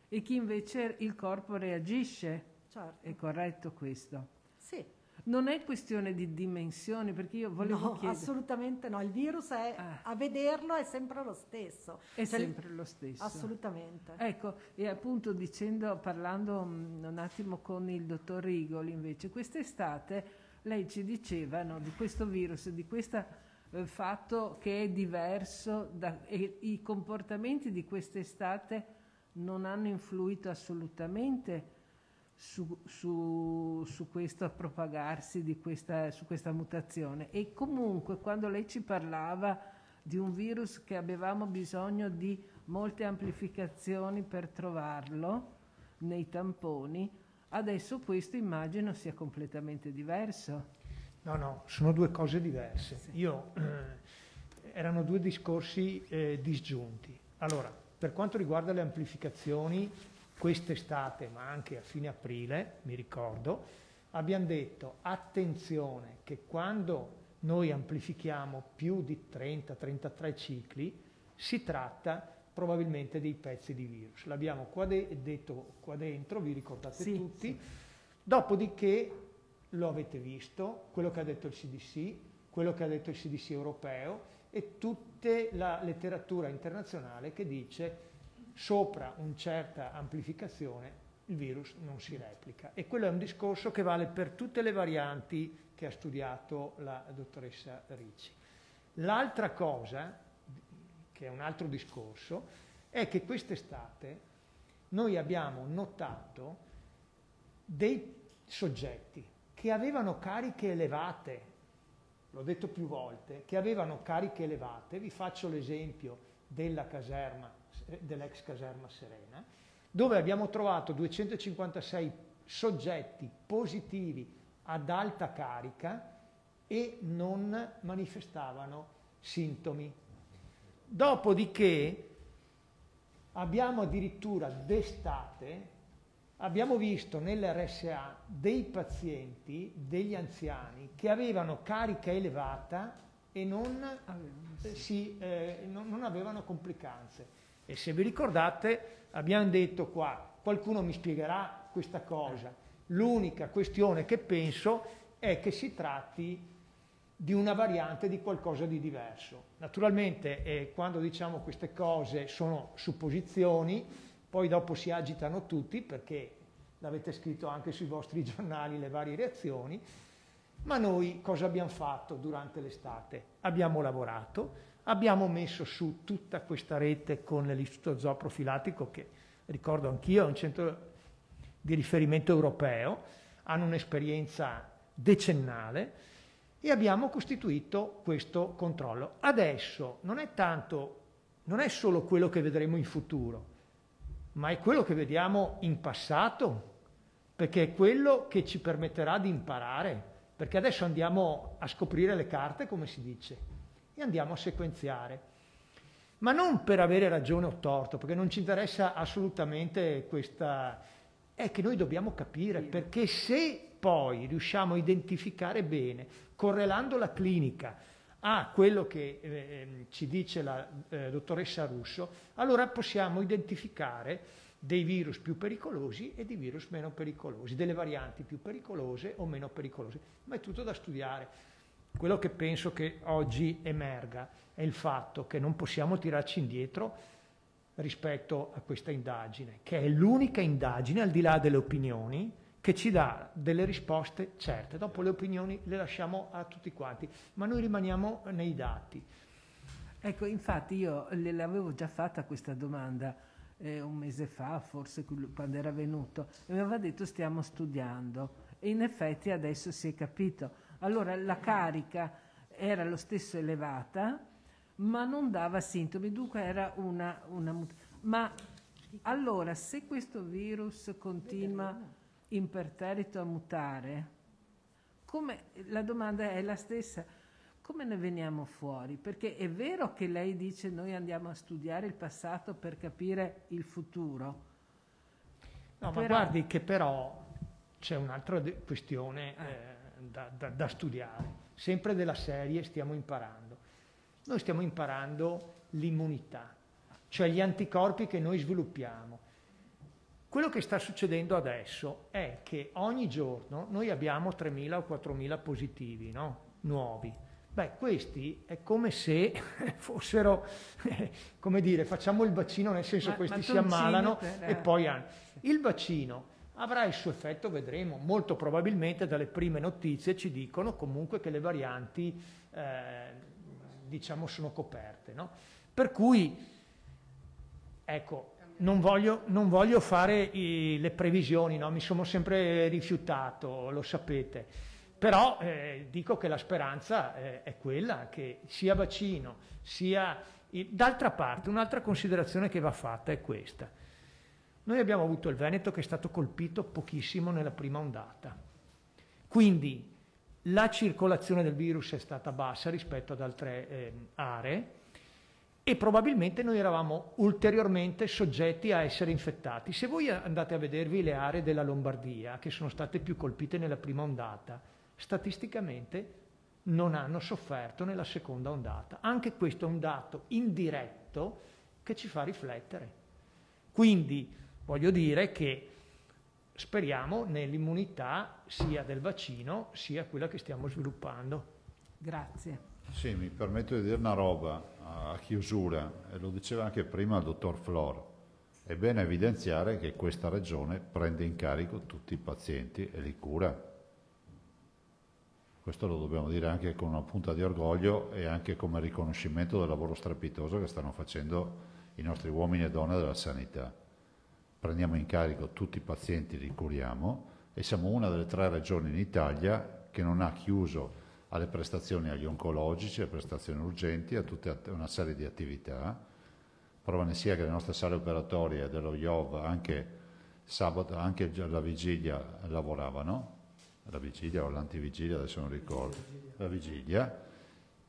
e chi invece il corpo reagisce. Certo. È corretto questo? Sì. Non è questione di dimensioni, perché io volevo no, chiedere... assolutamente no, il virus è, ah. a vederlo è sempre lo stesso. È cioè, sempre lo stesso. Assolutamente. Ecco, e appunto dicendo, parlando mm, un attimo con il dottor Rigoli invece, quest'estate lei ci diceva no, di questo virus, di questo eh, fatto che è diverso da, e i comportamenti di quest'estate non hanno influito assolutamente su, su, su questo propagarsi di questa, su questa mutazione. E comunque quando lei ci parlava di un virus che avevamo bisogno di molte amplificazioni per trovarlo nei tamponi, adesso questo immagino sia completamente diverso. No, no, sono due cose diverse. Sì. Io, eh, erano due discorsi eh, disgiunti. Allora, per quanto riguarda le amplificazioni, quest'estate, ma anche a fine aprile, mi ricordo, abbiamo detto attenzione che quando noi amplifichiamo più di 30-33 cicli, si tratta probabilmente dei pezzi di virus. L'abbiamo qua de- detto qua dentro, vi ricordate sì, tutti. Sì. Dopodiché lo avete visto, quello che ha detto il CDC, quello che ha detto il CDC europeo e tutta la letteratura internazionale che dice sopra una certa amplificazione il virus non si replica. E quello è un discorso che vale per tutte le varianti che ha studiato la dottoressa Ricci. L'altra cosa, che è un altro discorso, è che quest'estate noi abbiamo notato dei soggetti che avevano cariche elevate, l'ho detto più volte, che avevano cariche elevate, vi faccio l'esempio della caserma dell'ex caserma Serena, dove abbiamo trovato 256 soggetti positivi ad alta carica e non manifestavano sintomi. Dopodiché abbiamo addirittura d'estate, abbiamo visto nell'RSA dei pazienti, degli anziani, che avevano carica elevata e non, eh, si, eh, non, non avevano complicanze. E se vi ricordate abbiamo detto qua, qualcuno mi spiegherà questa cosa, l'unica questione che penso è che si tratti di una variante di qualcosa di diverso. Naturalmente eh, quando diciamo queste cose sono supposizioni, poi dopo si agitano tutti perché l'avete scritto anche sui vostri giornali le varie reazioni, ma noi cosa abbiamo fatto durante l'estate? Abbiamo lavorato, Abbiamo messo su tutta questa rete con l'Istituto Zooprofilatico, che ricordo anch'io è un centro di riferimento europeo, hanno un'esperienza decennale e abbiamo costituito questo controllo. Adesso non è tanto, non è solo quello che vedremo in futuro, ma è quello che vediamo in passato, perché è quello che ci permetterà di imparare, perché adesso andiamo a scoprire le carte, come si dice e andiamo a sequenziare. Ma non per avere ragione o torto, perché non ci interessa assolutamente questa... È che noi dobbiamo capire, perché se poi riusciamo a identificare bene, correlando la clinica a quello che eh, ehm, ci dice la eh, dottoressa Russo, allora possiamo identificare dei virus più pericolosi e di virus meno pericolosi, delle varianti più pericolose o meno pericolose, ma è tutto da studiare. Quello che penso che oggi emerga è il fatto che non possiamo tirarci indietro rispetto a questa indagine, che è l'unica indagine, al di là delle opinioni, che ci dà delle risposte certe. Dopo le opinioni le lasciamo a tutti quanti, ma noi rimaniamo nei dati. Ecco, infatti io l'avevo già fatta questa domanda eh, un mese fa, forse quando era venuto, e mi aveva detto stiamo studiando. E in effetti adesso si è capito Allora la carica era lo stesso elevata, ma non dava sintomi, dunque era una, una ma allora se questo virus continua imperterrito a mutare, come, la domanda è la stessa, come ne veniamo fuori? Perché è vero che lei dice noi andiamo a studiare il passato per capire il futuro. No, però... ma guardi che però c'è un'altra questione eh, da, da, da studiare. Sempre della serie stiamo imparando. Noi stiamo imparando l'immunità, cioè gli anticorpi che noi sviluppiamo. Quello che sta succedendo adesso è che ogni giorno noi abbiamo 3.000 o 4.000 positivi no? nuovi. Beh, questi è come se fossero, come dire, facciamo il vaccino nel senso che questi si ammalano e poi hanno. Il vaccino avrà il suo effetto, vedremo. Molto probabilmente dalle prime notizie ci dicono comunque che le varianti, eh, diciamo, sono coperte. No? Per cui, ecco, non voglio, non voglio fare i, le previsioni, no? mi sono sempre rifiutato, lo sapete, però eh, dico che la speranza eh, è quella che sia vaccino, sia... D'altra parte, un'altra considerazione che va fatta è questa. Noi abbiamo avuto il Veneto che è stato colpito pochissimo nella prima ondata, quindi la circolazione del virus è stata bassa rispetto ad altre eh, aree, e probabilmente noi eravamo ulteriormente soggetti a essere infettati. Se voi andate a vedervi le aree della Lombardia che sono state più colpite nella prima ondata, statisticamente non hanno sofferto nella seconda ondata. Anche questo è un dato indiretto che ci fa riflettere. Quindi voglio dire che speriamo nell'immunità sia del vaccino sia quella che stiamo sviluppando. Grazie. Sì, mi permetto di dire una roba a chiusura, e lo diceva anche prima il dottor Flor, è bene evidenziare che questa regione prende in carico tutti i pazienti e li cura. Questo lo dobbiamo dire anche con una punta di orgoglio e anche come riconoscimento del lavoro strepitoso che stanno facendo i nostri uomini e donne della sanità. Prendiamo in carico tutti i pazienti, li curiamo e siamo una delle tre regioni in Italia che non ha chiuso alle prestazioni agli oncologici, alle prestazioni urgenti, a tutta una serie di attività. Prova ne sia che le nostre sale operatorie dello IOV anche sabato, anche la vigilia lavoravano, la vigilia o l'antivigilia, adesso non ricordo, la vigilia.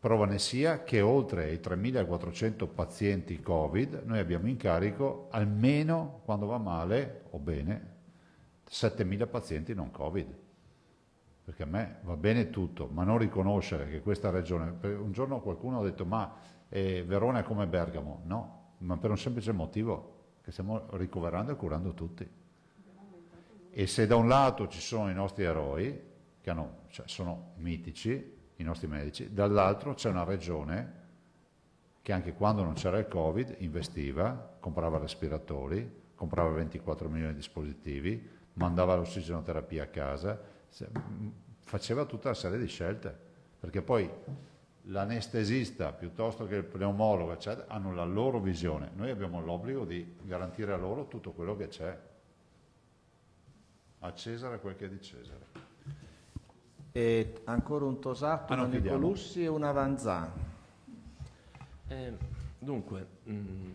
Prova ne sia che oltre ai 3.400 pazienti Covid noi abbiamo in carico almeno, quando va male o bene, 7.000 pazienti non Covid perché a me va bene tutto, ma non riconoscere che questa regione, un giorno qualcuno ha detto ma eh, Verona è come Bergamo, no, ma per un semplice motivo, che stiamo ricoverando e curando tutti. E se da un lato ci sono i nostri eroi, che hanno, cioè, sono mitici, i nostri medici, dall'altro c'è una regione che anche quando non c'era il Covid investiva, comprava respiratori, comprava 24 milioni di dispositivi, mandava l'ossigenoterapia a casa, faceva tutta una serie di scelte, perché poi l'anestesista piuttosto che il pneumologo eccetera, hanno la loro visione, noi abbiamo l'obbligo di garantire a loro tutto quello che c'è. A Cesare quel che è di Cesare. E ancora un Tosato, ah, un Nicolussi e un Avanzà. Eh, dunque, mh, mm,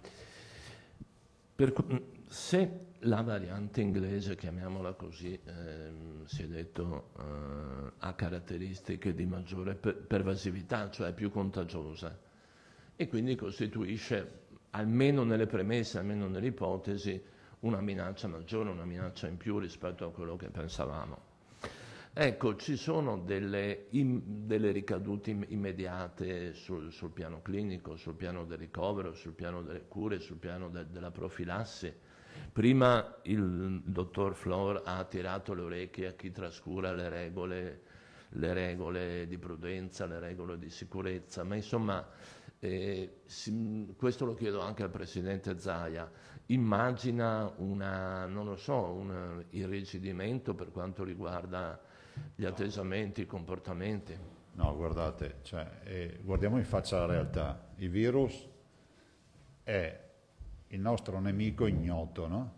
per, mh, se la variante inglese, chiamiamola così, ehm, si è detto, eh, ha caratteristiche di maggiore per- pervasività, cioè più contagiosa, e quindi costituisce, almeno nelle premesse, almeno nelle ipotesi, una minaccia maggiore, una minaccia in più rispetto a quello che pensavamo. Ecco, ci sono delle, im, delle ricadute immediate sul, sul, piano clinico, sul piano del ricovero, sul piano delle cure, sul piano de, della profilassi. Prima il dottor Flor ha tirato le orecchie a chi trascura le regole, le regole di prudenza, le regole di sicurezza, ma insomma eh, si, questo lo chiedo anche al Presidente Zaia, immagina una, so, un irrigidimento per quanto riguarda gli attesamenti, i comportamenti? No, guardate, cioè, eh, guardiamo in faccia la realtà. Il virus è il nostro nemico ignoto, no?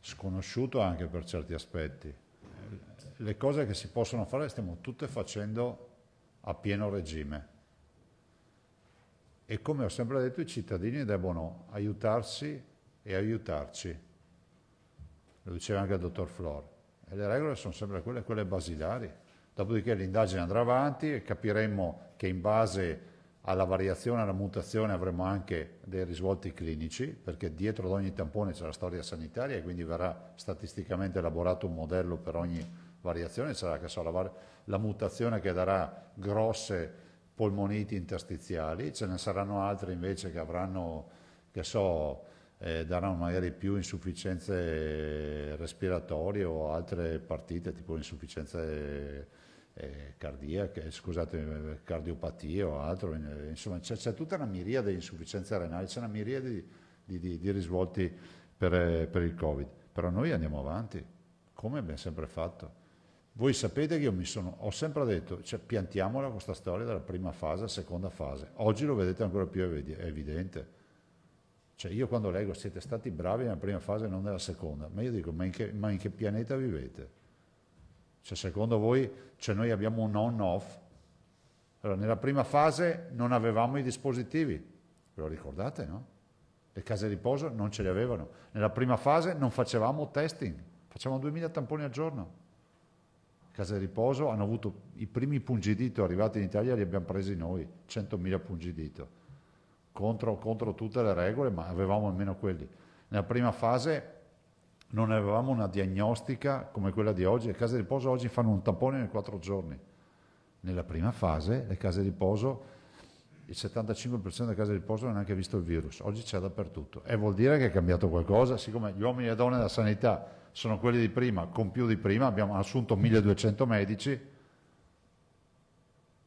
sconosciuto anche per certi aspetti. le cose che si possono fare le stiamo tutte facendo a pieno regime. E come ho sempre detto, i cittadini devono aiutarsi e aiutarci. Lo diceva anche il dottor Flor. E le regole sono sempre quelle, quelle basilari. Dopodiché l'indagine andrà avanti e capiremo che in base alla variazione, alla mutazione avremo anche dei risvolti clinici, perché dietro ad ogni tampone c'è la storia sanitaria e quindi verrà statisticamente elaborato un modello per ogni variazione, sarà che so, la, la mutazione che darà grosse polmoniti interstiziali, ce ne saranno altre invece che avranno, che so, eh, daranno magari più insufficienze respiratorie o altre partite tipo insufficienze eh, cardiache, scusate, cardiopatie o altro, insomma c'è, c'è, tutta una miriade di insufficienze renali, c'è una miriade di, di, di, risvolti per, per, il Covid, però noi andiamo avanti, come abbiamo sempre fatto. Voi sapete che io mi sono, ho sempre detto, cioè, piantiamola questa storia dalla prima fase alla seconda fase, oggi lo vedete ancora più evidente. Cioè io quando leggo siete stati bravi nella prima fase e non nella seconda, ma io dico ma in che, ma in che pianeta vivete? Cioè secondo voi cioè noi abbiamo un on-off? Allora, nella prima fase non avevamo i dispositivi, ve lo ricordate, no? Le case di riposo non ce li avevano. Nella prima fase non facevamo testing, facevamo 2000 tamponi al giorno. Le case di riposo hanno avuto i primi pungidito arrivati in Italia, li abbiamo presi noi, 100.000 pungidito, contro, contro tutte le regole, ma avevamo almeno quelli. Nella prima fase non avevamo una diagnostica come quella di oggi, le case di riposo oggi fanno un tampone in quattro giorni. Nella prima fase le case di riposo, il 75% delle case di riposo non ha neanche visto il virus, oggi c'è dappertutto. E vuol dire che è cambiato qualcosa, siccome gli uomini e le donne della sanità sono quelli di prima, con più di prima, abbiamo assunto 1200 medici,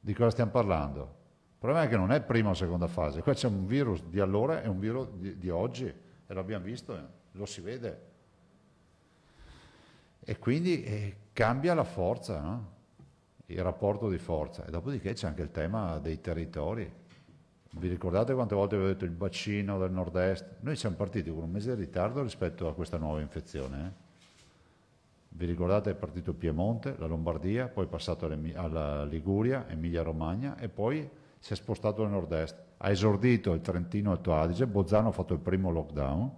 di cosa stiamo parlando? Il problema è che non è prima o seconda fase, qua c'è un virus di allora e un virus di, di oggi, e l'abbiamo visto, lo si vede e quindi eh, cambia la forza, no? il rapporto di forza. E dopodiché c'è anche il tema dei territori. Vi ricordate quante volte vi ho detto il bacino del nord-est? Noi siamo partiti con un mese di ritardo rispetto a questa nuova infezione. Eh? Vi ricordate è partito Piemonte, la Lombardia, poi è passato alla Liguria, Emilia-Romagna e poi si è spostato nel nord-est. Ha esordito il Trentino e il Adige, Bolzano ha fatto il primo lockdown,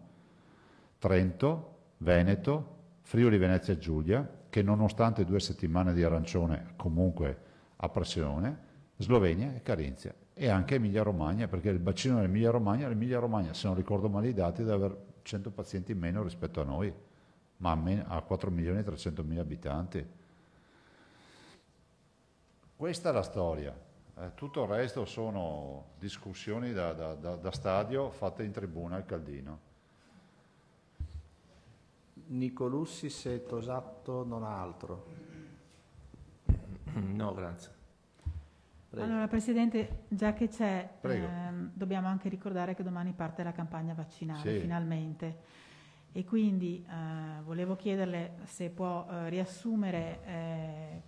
Trento, Veneto, Friuli Venezia Giulia, che nonostante due settimane di arancione comunque ha pressione, Slovenia e Carinzia e anche Emilia Romagna, perché il bacino dell'Emilia Romagna, l'Emilia Romagna, se non ricordo male i dati, deve avere 100 pazienti in meno rispetto a noi, ma a 4 milioni e 300 mila abitanti. Questa è la storia. Eh, tutto il resto sono discussioni da, da, da, da stadio fatte in tribuna al Caldino. Nicolussi se Tosatto non ha altro. No, grazie. Prego. Allora Presidente, già che c'è, ehm, dobbiamo anche ricordare che domani parte la campagna vaccinale, sì. finalmente. E quindi eh, volevo chiederle se può eh, riassumere eh,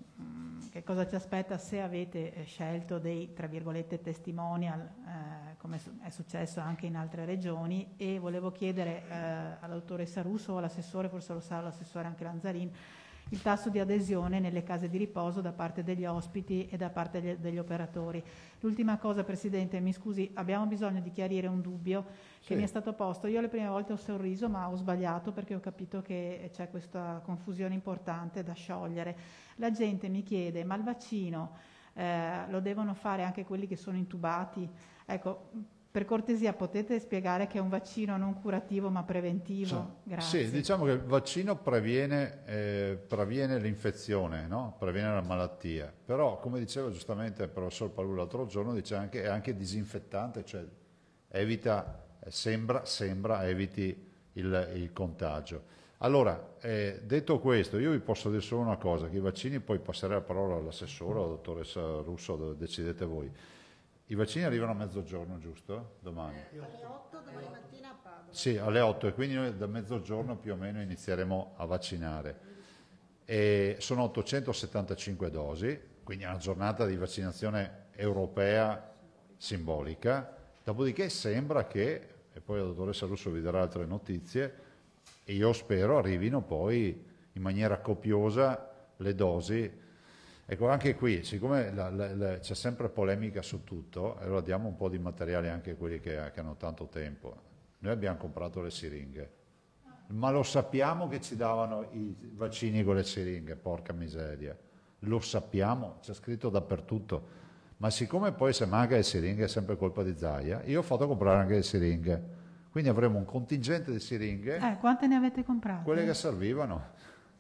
che cosa ci aspetta se avete eh, scelto dei, tra virgolette, testimonial eh, come è successo anche in altre regioni. E volevo chiedere eh, alla dottoressa Russo o all'assessore, forse lo sa l'assessore anche Lanzarin, il tasso di adesione nelle case di riposo da parte degli ospiti e da parte degli, degli operatori. L'ultima cosa, Presidente, mi scusi, abbiamo bisogno di chiarire un dubbio che sì. mi è stato posto. Io le prime volte ho sorriso, ma ho sbagliato perché ho capito che c'è questa confusione importante da sciogliere. La gente mi chiede, ma il vaccino eh, lo devono fare anche quelli che sono intubati? Ecco, per cortesia potete spiegare che è un vaccino non curativo ma preventivo? Sì, Grazie. sì diciamo che il vaccino previene, eh, previene l'infezione, no? previene la malattia, però come diceva giustamente il professor Palù l'altro giorno, dice anche, è anche disinfettante, cioè evita, sembra, sembra eviti il, il contagio. Allora, eh, detto questo, io vi posso dire solo una cosa, che i vaccini, poi passerei la parola all'assessore, alla dottoressa Russo, decidete voi. I vaccini arrivano a mezzogiorno, giusto? Domani. Alle 8 domani mattina a Padova. Sì, alle 8 e quindi noi da mezzogiorno più o meno inizieremo a vaccinare. E sono 875 dosi, quindi è una giornata di vaccinazione europea simbolica. Dopodiché sembra che, e poi la dottoressa Russo vi darà altre notizie, e io spero arrivino poi in maniera copiosa le dosi. Ecco, anche qui, siccome la, la, la, c'è sempre polemica su tutto, allora diamo un po' di materiale anche a quelli che, che hanno tanto tempo. Noi abbiamo comprato le siringhe, ma lo sappiamo che ci davano i vaccini con le siringhe, porca miseria. Lo sappiamo, c'è scritto dappertutto. Ma siccome poi se manca le siringhe è sempre colpa di Zaia, io ho fatto comprare anche le siringhe. Quindi avremo un contingente di siringhe. Eh, quante ne avete comprate? Quelle che servivano.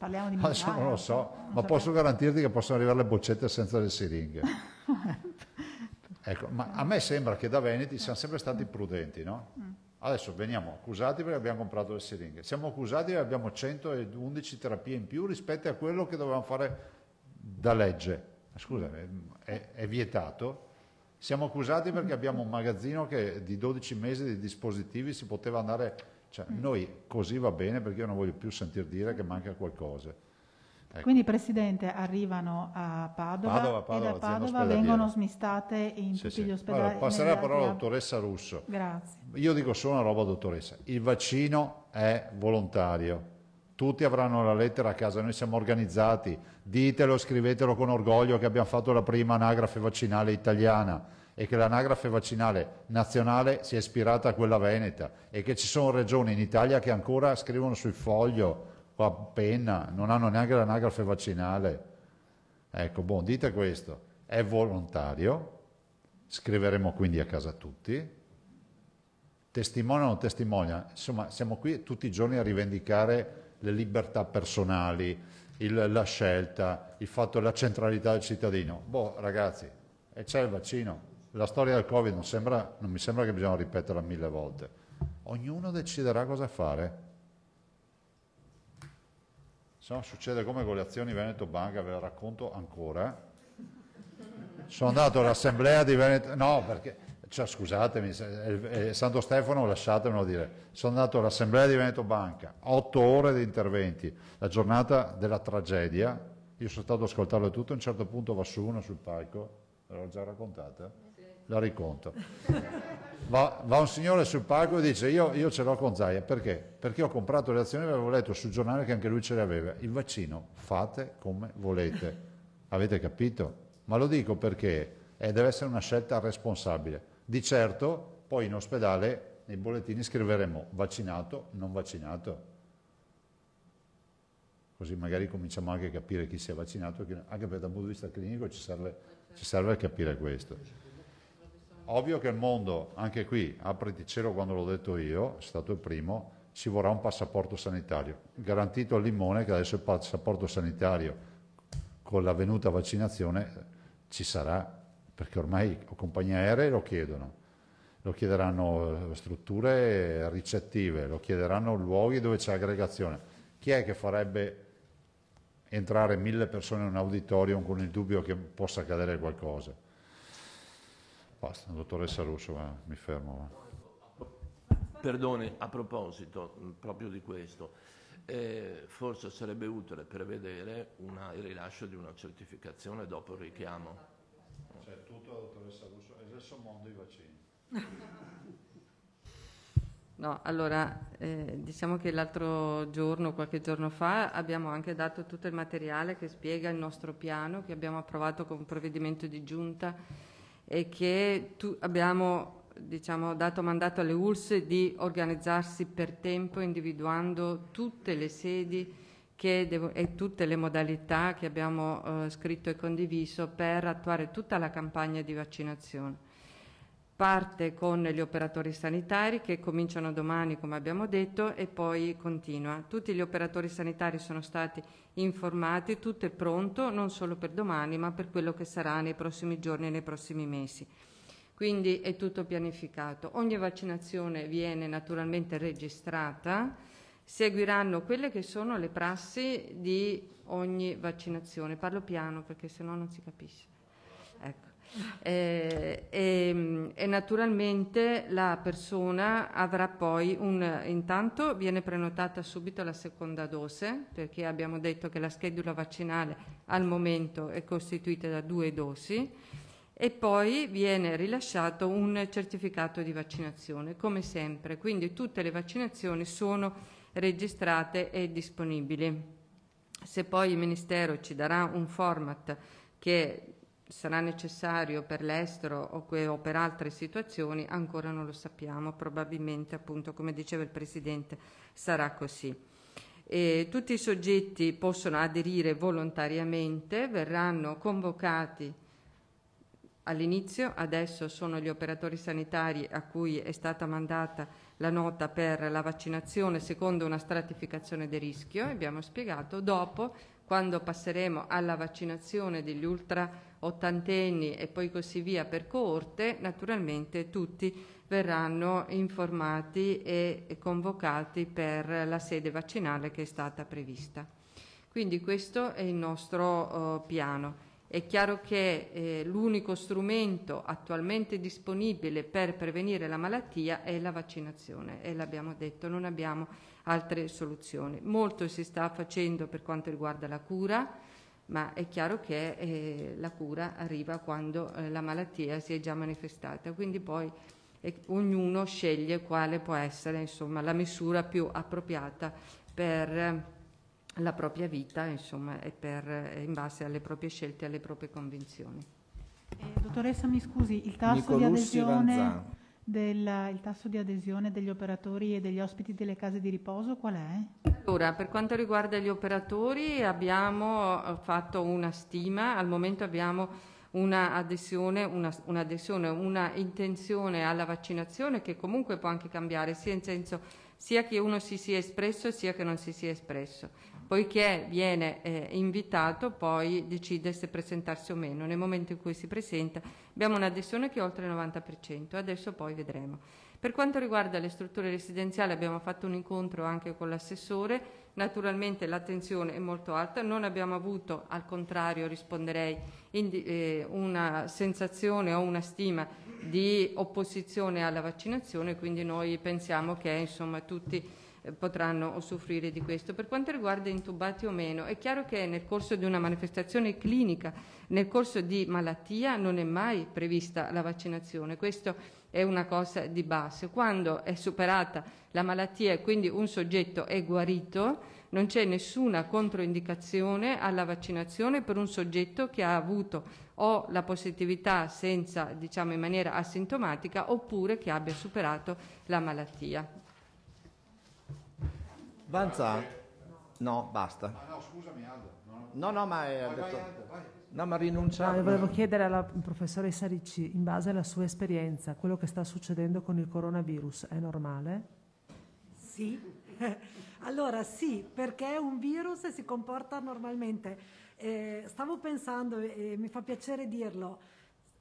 Parliamo di Adesso non lo so, non ma posso garantirti che possono arrivare le boccette senza le siringhe. ecco, ma a me sembra che da Veneti siamo sempre stati prudenti, no? Mm. Adesso veniamo accusati perché abbiamo comprato le siringhe. Siamo accusati perché abbiamo 111 terapie in più rispetto a quello che dovevamo fare da legge. Scusa, è, è vietato? Siamo accusati perché abbiamo un magazzino che di 12 mesi di dispositivi si poteva andare cioè, noi così va bene perché io non voglio più sentir dire che manca qualcosa. Ecco. Quindi Presidente arrivano a Padova, Padova, Padova e da Padova vengono smistate in sì, tutti sì. gli ospedali. Allora, passerei la parola alla dottoressa Russo. Grazie. Io dico solo una roba dottoressa, il vaccino è volontario, tutti avranno la lettera a casa, noi siamo organizzati, ditelo, scrivetelo con orgoglio che abbiamo fatto la prima anagrafe vaccinale italiana e che l'anagrafe vaccinale nazionale si è ispirata a quella veneta e che ci sono regioni in Italia che ancora scrivono sul foglio a penna, non hanno neanche l'anagrafe vaccinale. Ecco, buon, dite questo, è volontario, scriveremo quindi a casa tutti, testimonia o non testimonia, insomma siamo qui tutti i giorni a rivendicare le libertà personali, il, la scelta, il fatto la centralità del cittadino. Boh, ragazzi, e c'è il vaccino. La storia del Covid non, sembra, non mi sembra che bisogna ripeterla mille volte. Ognuno deciderà cosa fare. Se no succede come con le azioni Veneto Banca, ve la racconto ancora. Sono andato all'assemblea di Veneto, no perché, cioè, scusatemi, eh, Santo Stefano lasciatemelo dire, sono andato all'assemblea di Veneto Banca, otto ore di interventi, la giornata della tragedia, io sono stato a ascoltarlo tutto, a un certo punto va su uno sul palco, l'ho già raccontata? La riconto. Va, va, un signore sul palco e dice io, io ce l'ho con Zaia, perché? Perché ho comprato le azioni e avevo letto sul giornale che anche lui ce le aveva. Il vaccino fate come volete, avete capito? Ma lo dico perché eh, deve essere una scelta responsabile. Di certo poi in ospedale nei bollettini scriveremo vaccinato, non vaccinato. Così magari cominciamo anche a capire chi si è vaccinato, anche perché dal punto di vista clinico ci serve, ci serve capire questo. Ovvio che il mondo, anche qui, apriti cielo quando l'ho detto io, è stato il primo, ci vorrà un passaporto sanitario. Garantito al limone che adesso il passaporto sanitario con la venuta vaccinazione ci sarà, perché ormai compagnie aeree lo chiedono, lo chiederanno strutture ricettive, lo chiederanno luoghi dove c'è aggregazione. Chi è che farebbe entrare mille persone in un auditorium con il dubbio che possa accadere qualcosa? Basta, dottoressa Russo, ma mi fermo. Perdoni, a proposito mm, proprio di questo, eh, forse sarebbe utile prevedere una, il rilascio di una certificazione dopo il richiamo. Cioè tutto, dottoressa Russo, è adesso mondo i vaccini. No, allora, eh, diciamo che l'altro giorno, qualche giorno fa, abbiamo anche dato tutto il materiale che spiega il nostro piano che abbiamo approvato con un provvedimento di giunta e che tu, abbiamo diciamo, dato mandato alle ULS di organizzarsi per tempo individuando tutte le sedi devo, e tutte le modalità che abbiamo eh, scritto e condiviso per attuare tutta la campagna di vaccinazione. Parte con gli operatori sanitari che cominciano domani, come abbiamo detto, e poi continua. Tutti gli operatori sanitari sono stati informati, tutto è pronto, non solo per domani, ma per quello che sarà nei prossimi giorni e nei prossimi mesi. Quindi è tutto pianificato. Ogni vaccinazione viene naturalmente registrata, seguiranno quelle che sono le prassi di ogni vaccinazione. Parlo piano perché sennò non si capisce. Ecco. Eh, e, e, naturalmente la persona avrà poi un intanto viene prenotata subito la seconda dose perché abbiamo detto che la schedula vaccinale al momento è costituita da due dosi e poi viene rilasciato un certificato di vaccinazione come sempre. Quindi tutte le vaccinazioni sono registrate e disponibili. Se poi il Ministero ci darà un format che sarà necessario per l'estero o, o, per altre situazioni, ancora non lo sappiamo, probabilmente appunto come diceva il Presidente sarà così. E tutti i soggetti possono aderire volontariamente, verranno convocati all'inizio, adesso sono gli operatori sanitari a cui è stata mandata la nota per la vaccinazione secondo una stratificazione di rischio, abbiamo spiegato, dopo quando passeremo alla vaccinazione degli ultra ottantenni e poi così via per coorte, naturalmente tutti verranno informati e convocati per la sede vaccinale che è stata prevista. Quindi questo è il nostro uh, piano. È chiaro che eh, l'unico strumento attualmente disponibile per prevenire la malattia è la vaccinazione e l'abbiamo detto, non abbiamo altre soluzioni. Molto si sta facendo per quanto riguarda la cura, ma è chiaro che eh, la cura arriva quando eh, la malattia si è già manifestata, quindi poi eh, ognuno sceglie quale può essere insomma, la misura più appropriata per eh, la propria vita insomma, e per, eh, in base alle proprie scelte e alle proprie convinzioni. Eh, dottoressa, mi scusi, il tasso di adesione del, tasso di adesione degli operatori e degli ospiti delle case di riposo qual è? Allora, per quanto riguarda gli operatori abbiamo eh, fatto una stima, al momento abbiamo una una, un'adesione, una intenzione alla vaccinazione che comunque può anche cambiare, sia in senso sia che uno si sia espresso sia che non si sia espresso. Poiché viene eh, invitato, poi decide se presentarsi o meno. Nel momento in cui si presenta abbiamo un'adesione che è oltre il 90%, adesso poi vedremo. Per quanto riguarda le strutture residenziali abbiamo fatto un incontro anche con l'assessore, naturalmente l'attenzione è molto alta, non abbiamo avuto, al contrario risponderei, eh, una sensazione o una stima di opposizione alla vaccinazione, quindi noi pensiamo che insomma, tutti potranno usufruire di questo. Per quanto riguarda intubati o meno, è chiaro che nel corso di una manifestazione clinica, nel corso di malattia, non è mai prevista la vaccinazione. Questo è una cosa di base. Quando è superata la malattia e quindi un soggetto è guarito, non c'è nessuna controindicazione alla vaccinazione per un soggetto che ha avuto o la positività senza, diciamo, in maniera asintomatica oppure che abbia superato la malattia. Vanza? No, basta. Ah, no, scusami Aldo. No, no, no ma è vai, detto... vai, Aldo, vai. No, ma rinunciare. No, volevo chiedere alla professoressa Ricci, in base alla sua esperienza, quello che sta succedendo con il coronavirus è normale? Sì. Allora sì, perché un virus si comporta normalmente. Eh, stavo pensando, e eh, mi fa piacere dirlo,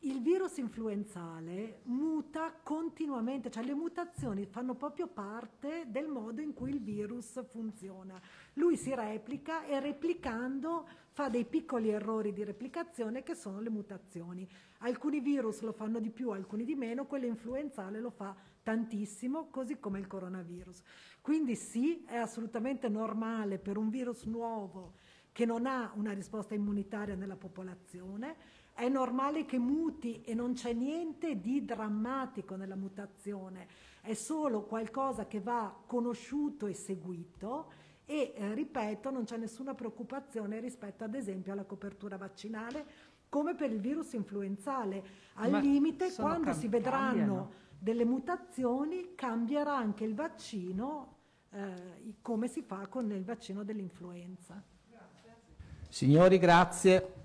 il virus influenzale muta continuamente, cioè le mutazioni fanno proprio parte del modo in cui il virus funziona. Lui si replica e replicando fa dei piccoli errori di replicazione che sono le mutazioni. Alcuni virus lo fanno di più, alcuni di meno, quello influenzale lo fa tantissimo, così come il coronavirus. Quindi sì, è assolutamente normale per un virus nuovo che non ha una risposta immunitaria nella popolazione è normale che muti e non c'è niente di drammatico nella mutazione, è solo qualcosa che va conosciuto e seguito e, eh, ripeto, non c'è nessuna preoccupazione rispetto ad esempio alla copertura vaccinale come per il virus influenzale. Al Ma limite, quando cam- si vedranno cambiano. delle mutazioni, cambierà anche il vaccino, eh, come si fa con il vaccino dell'influenza. Signori, grazie.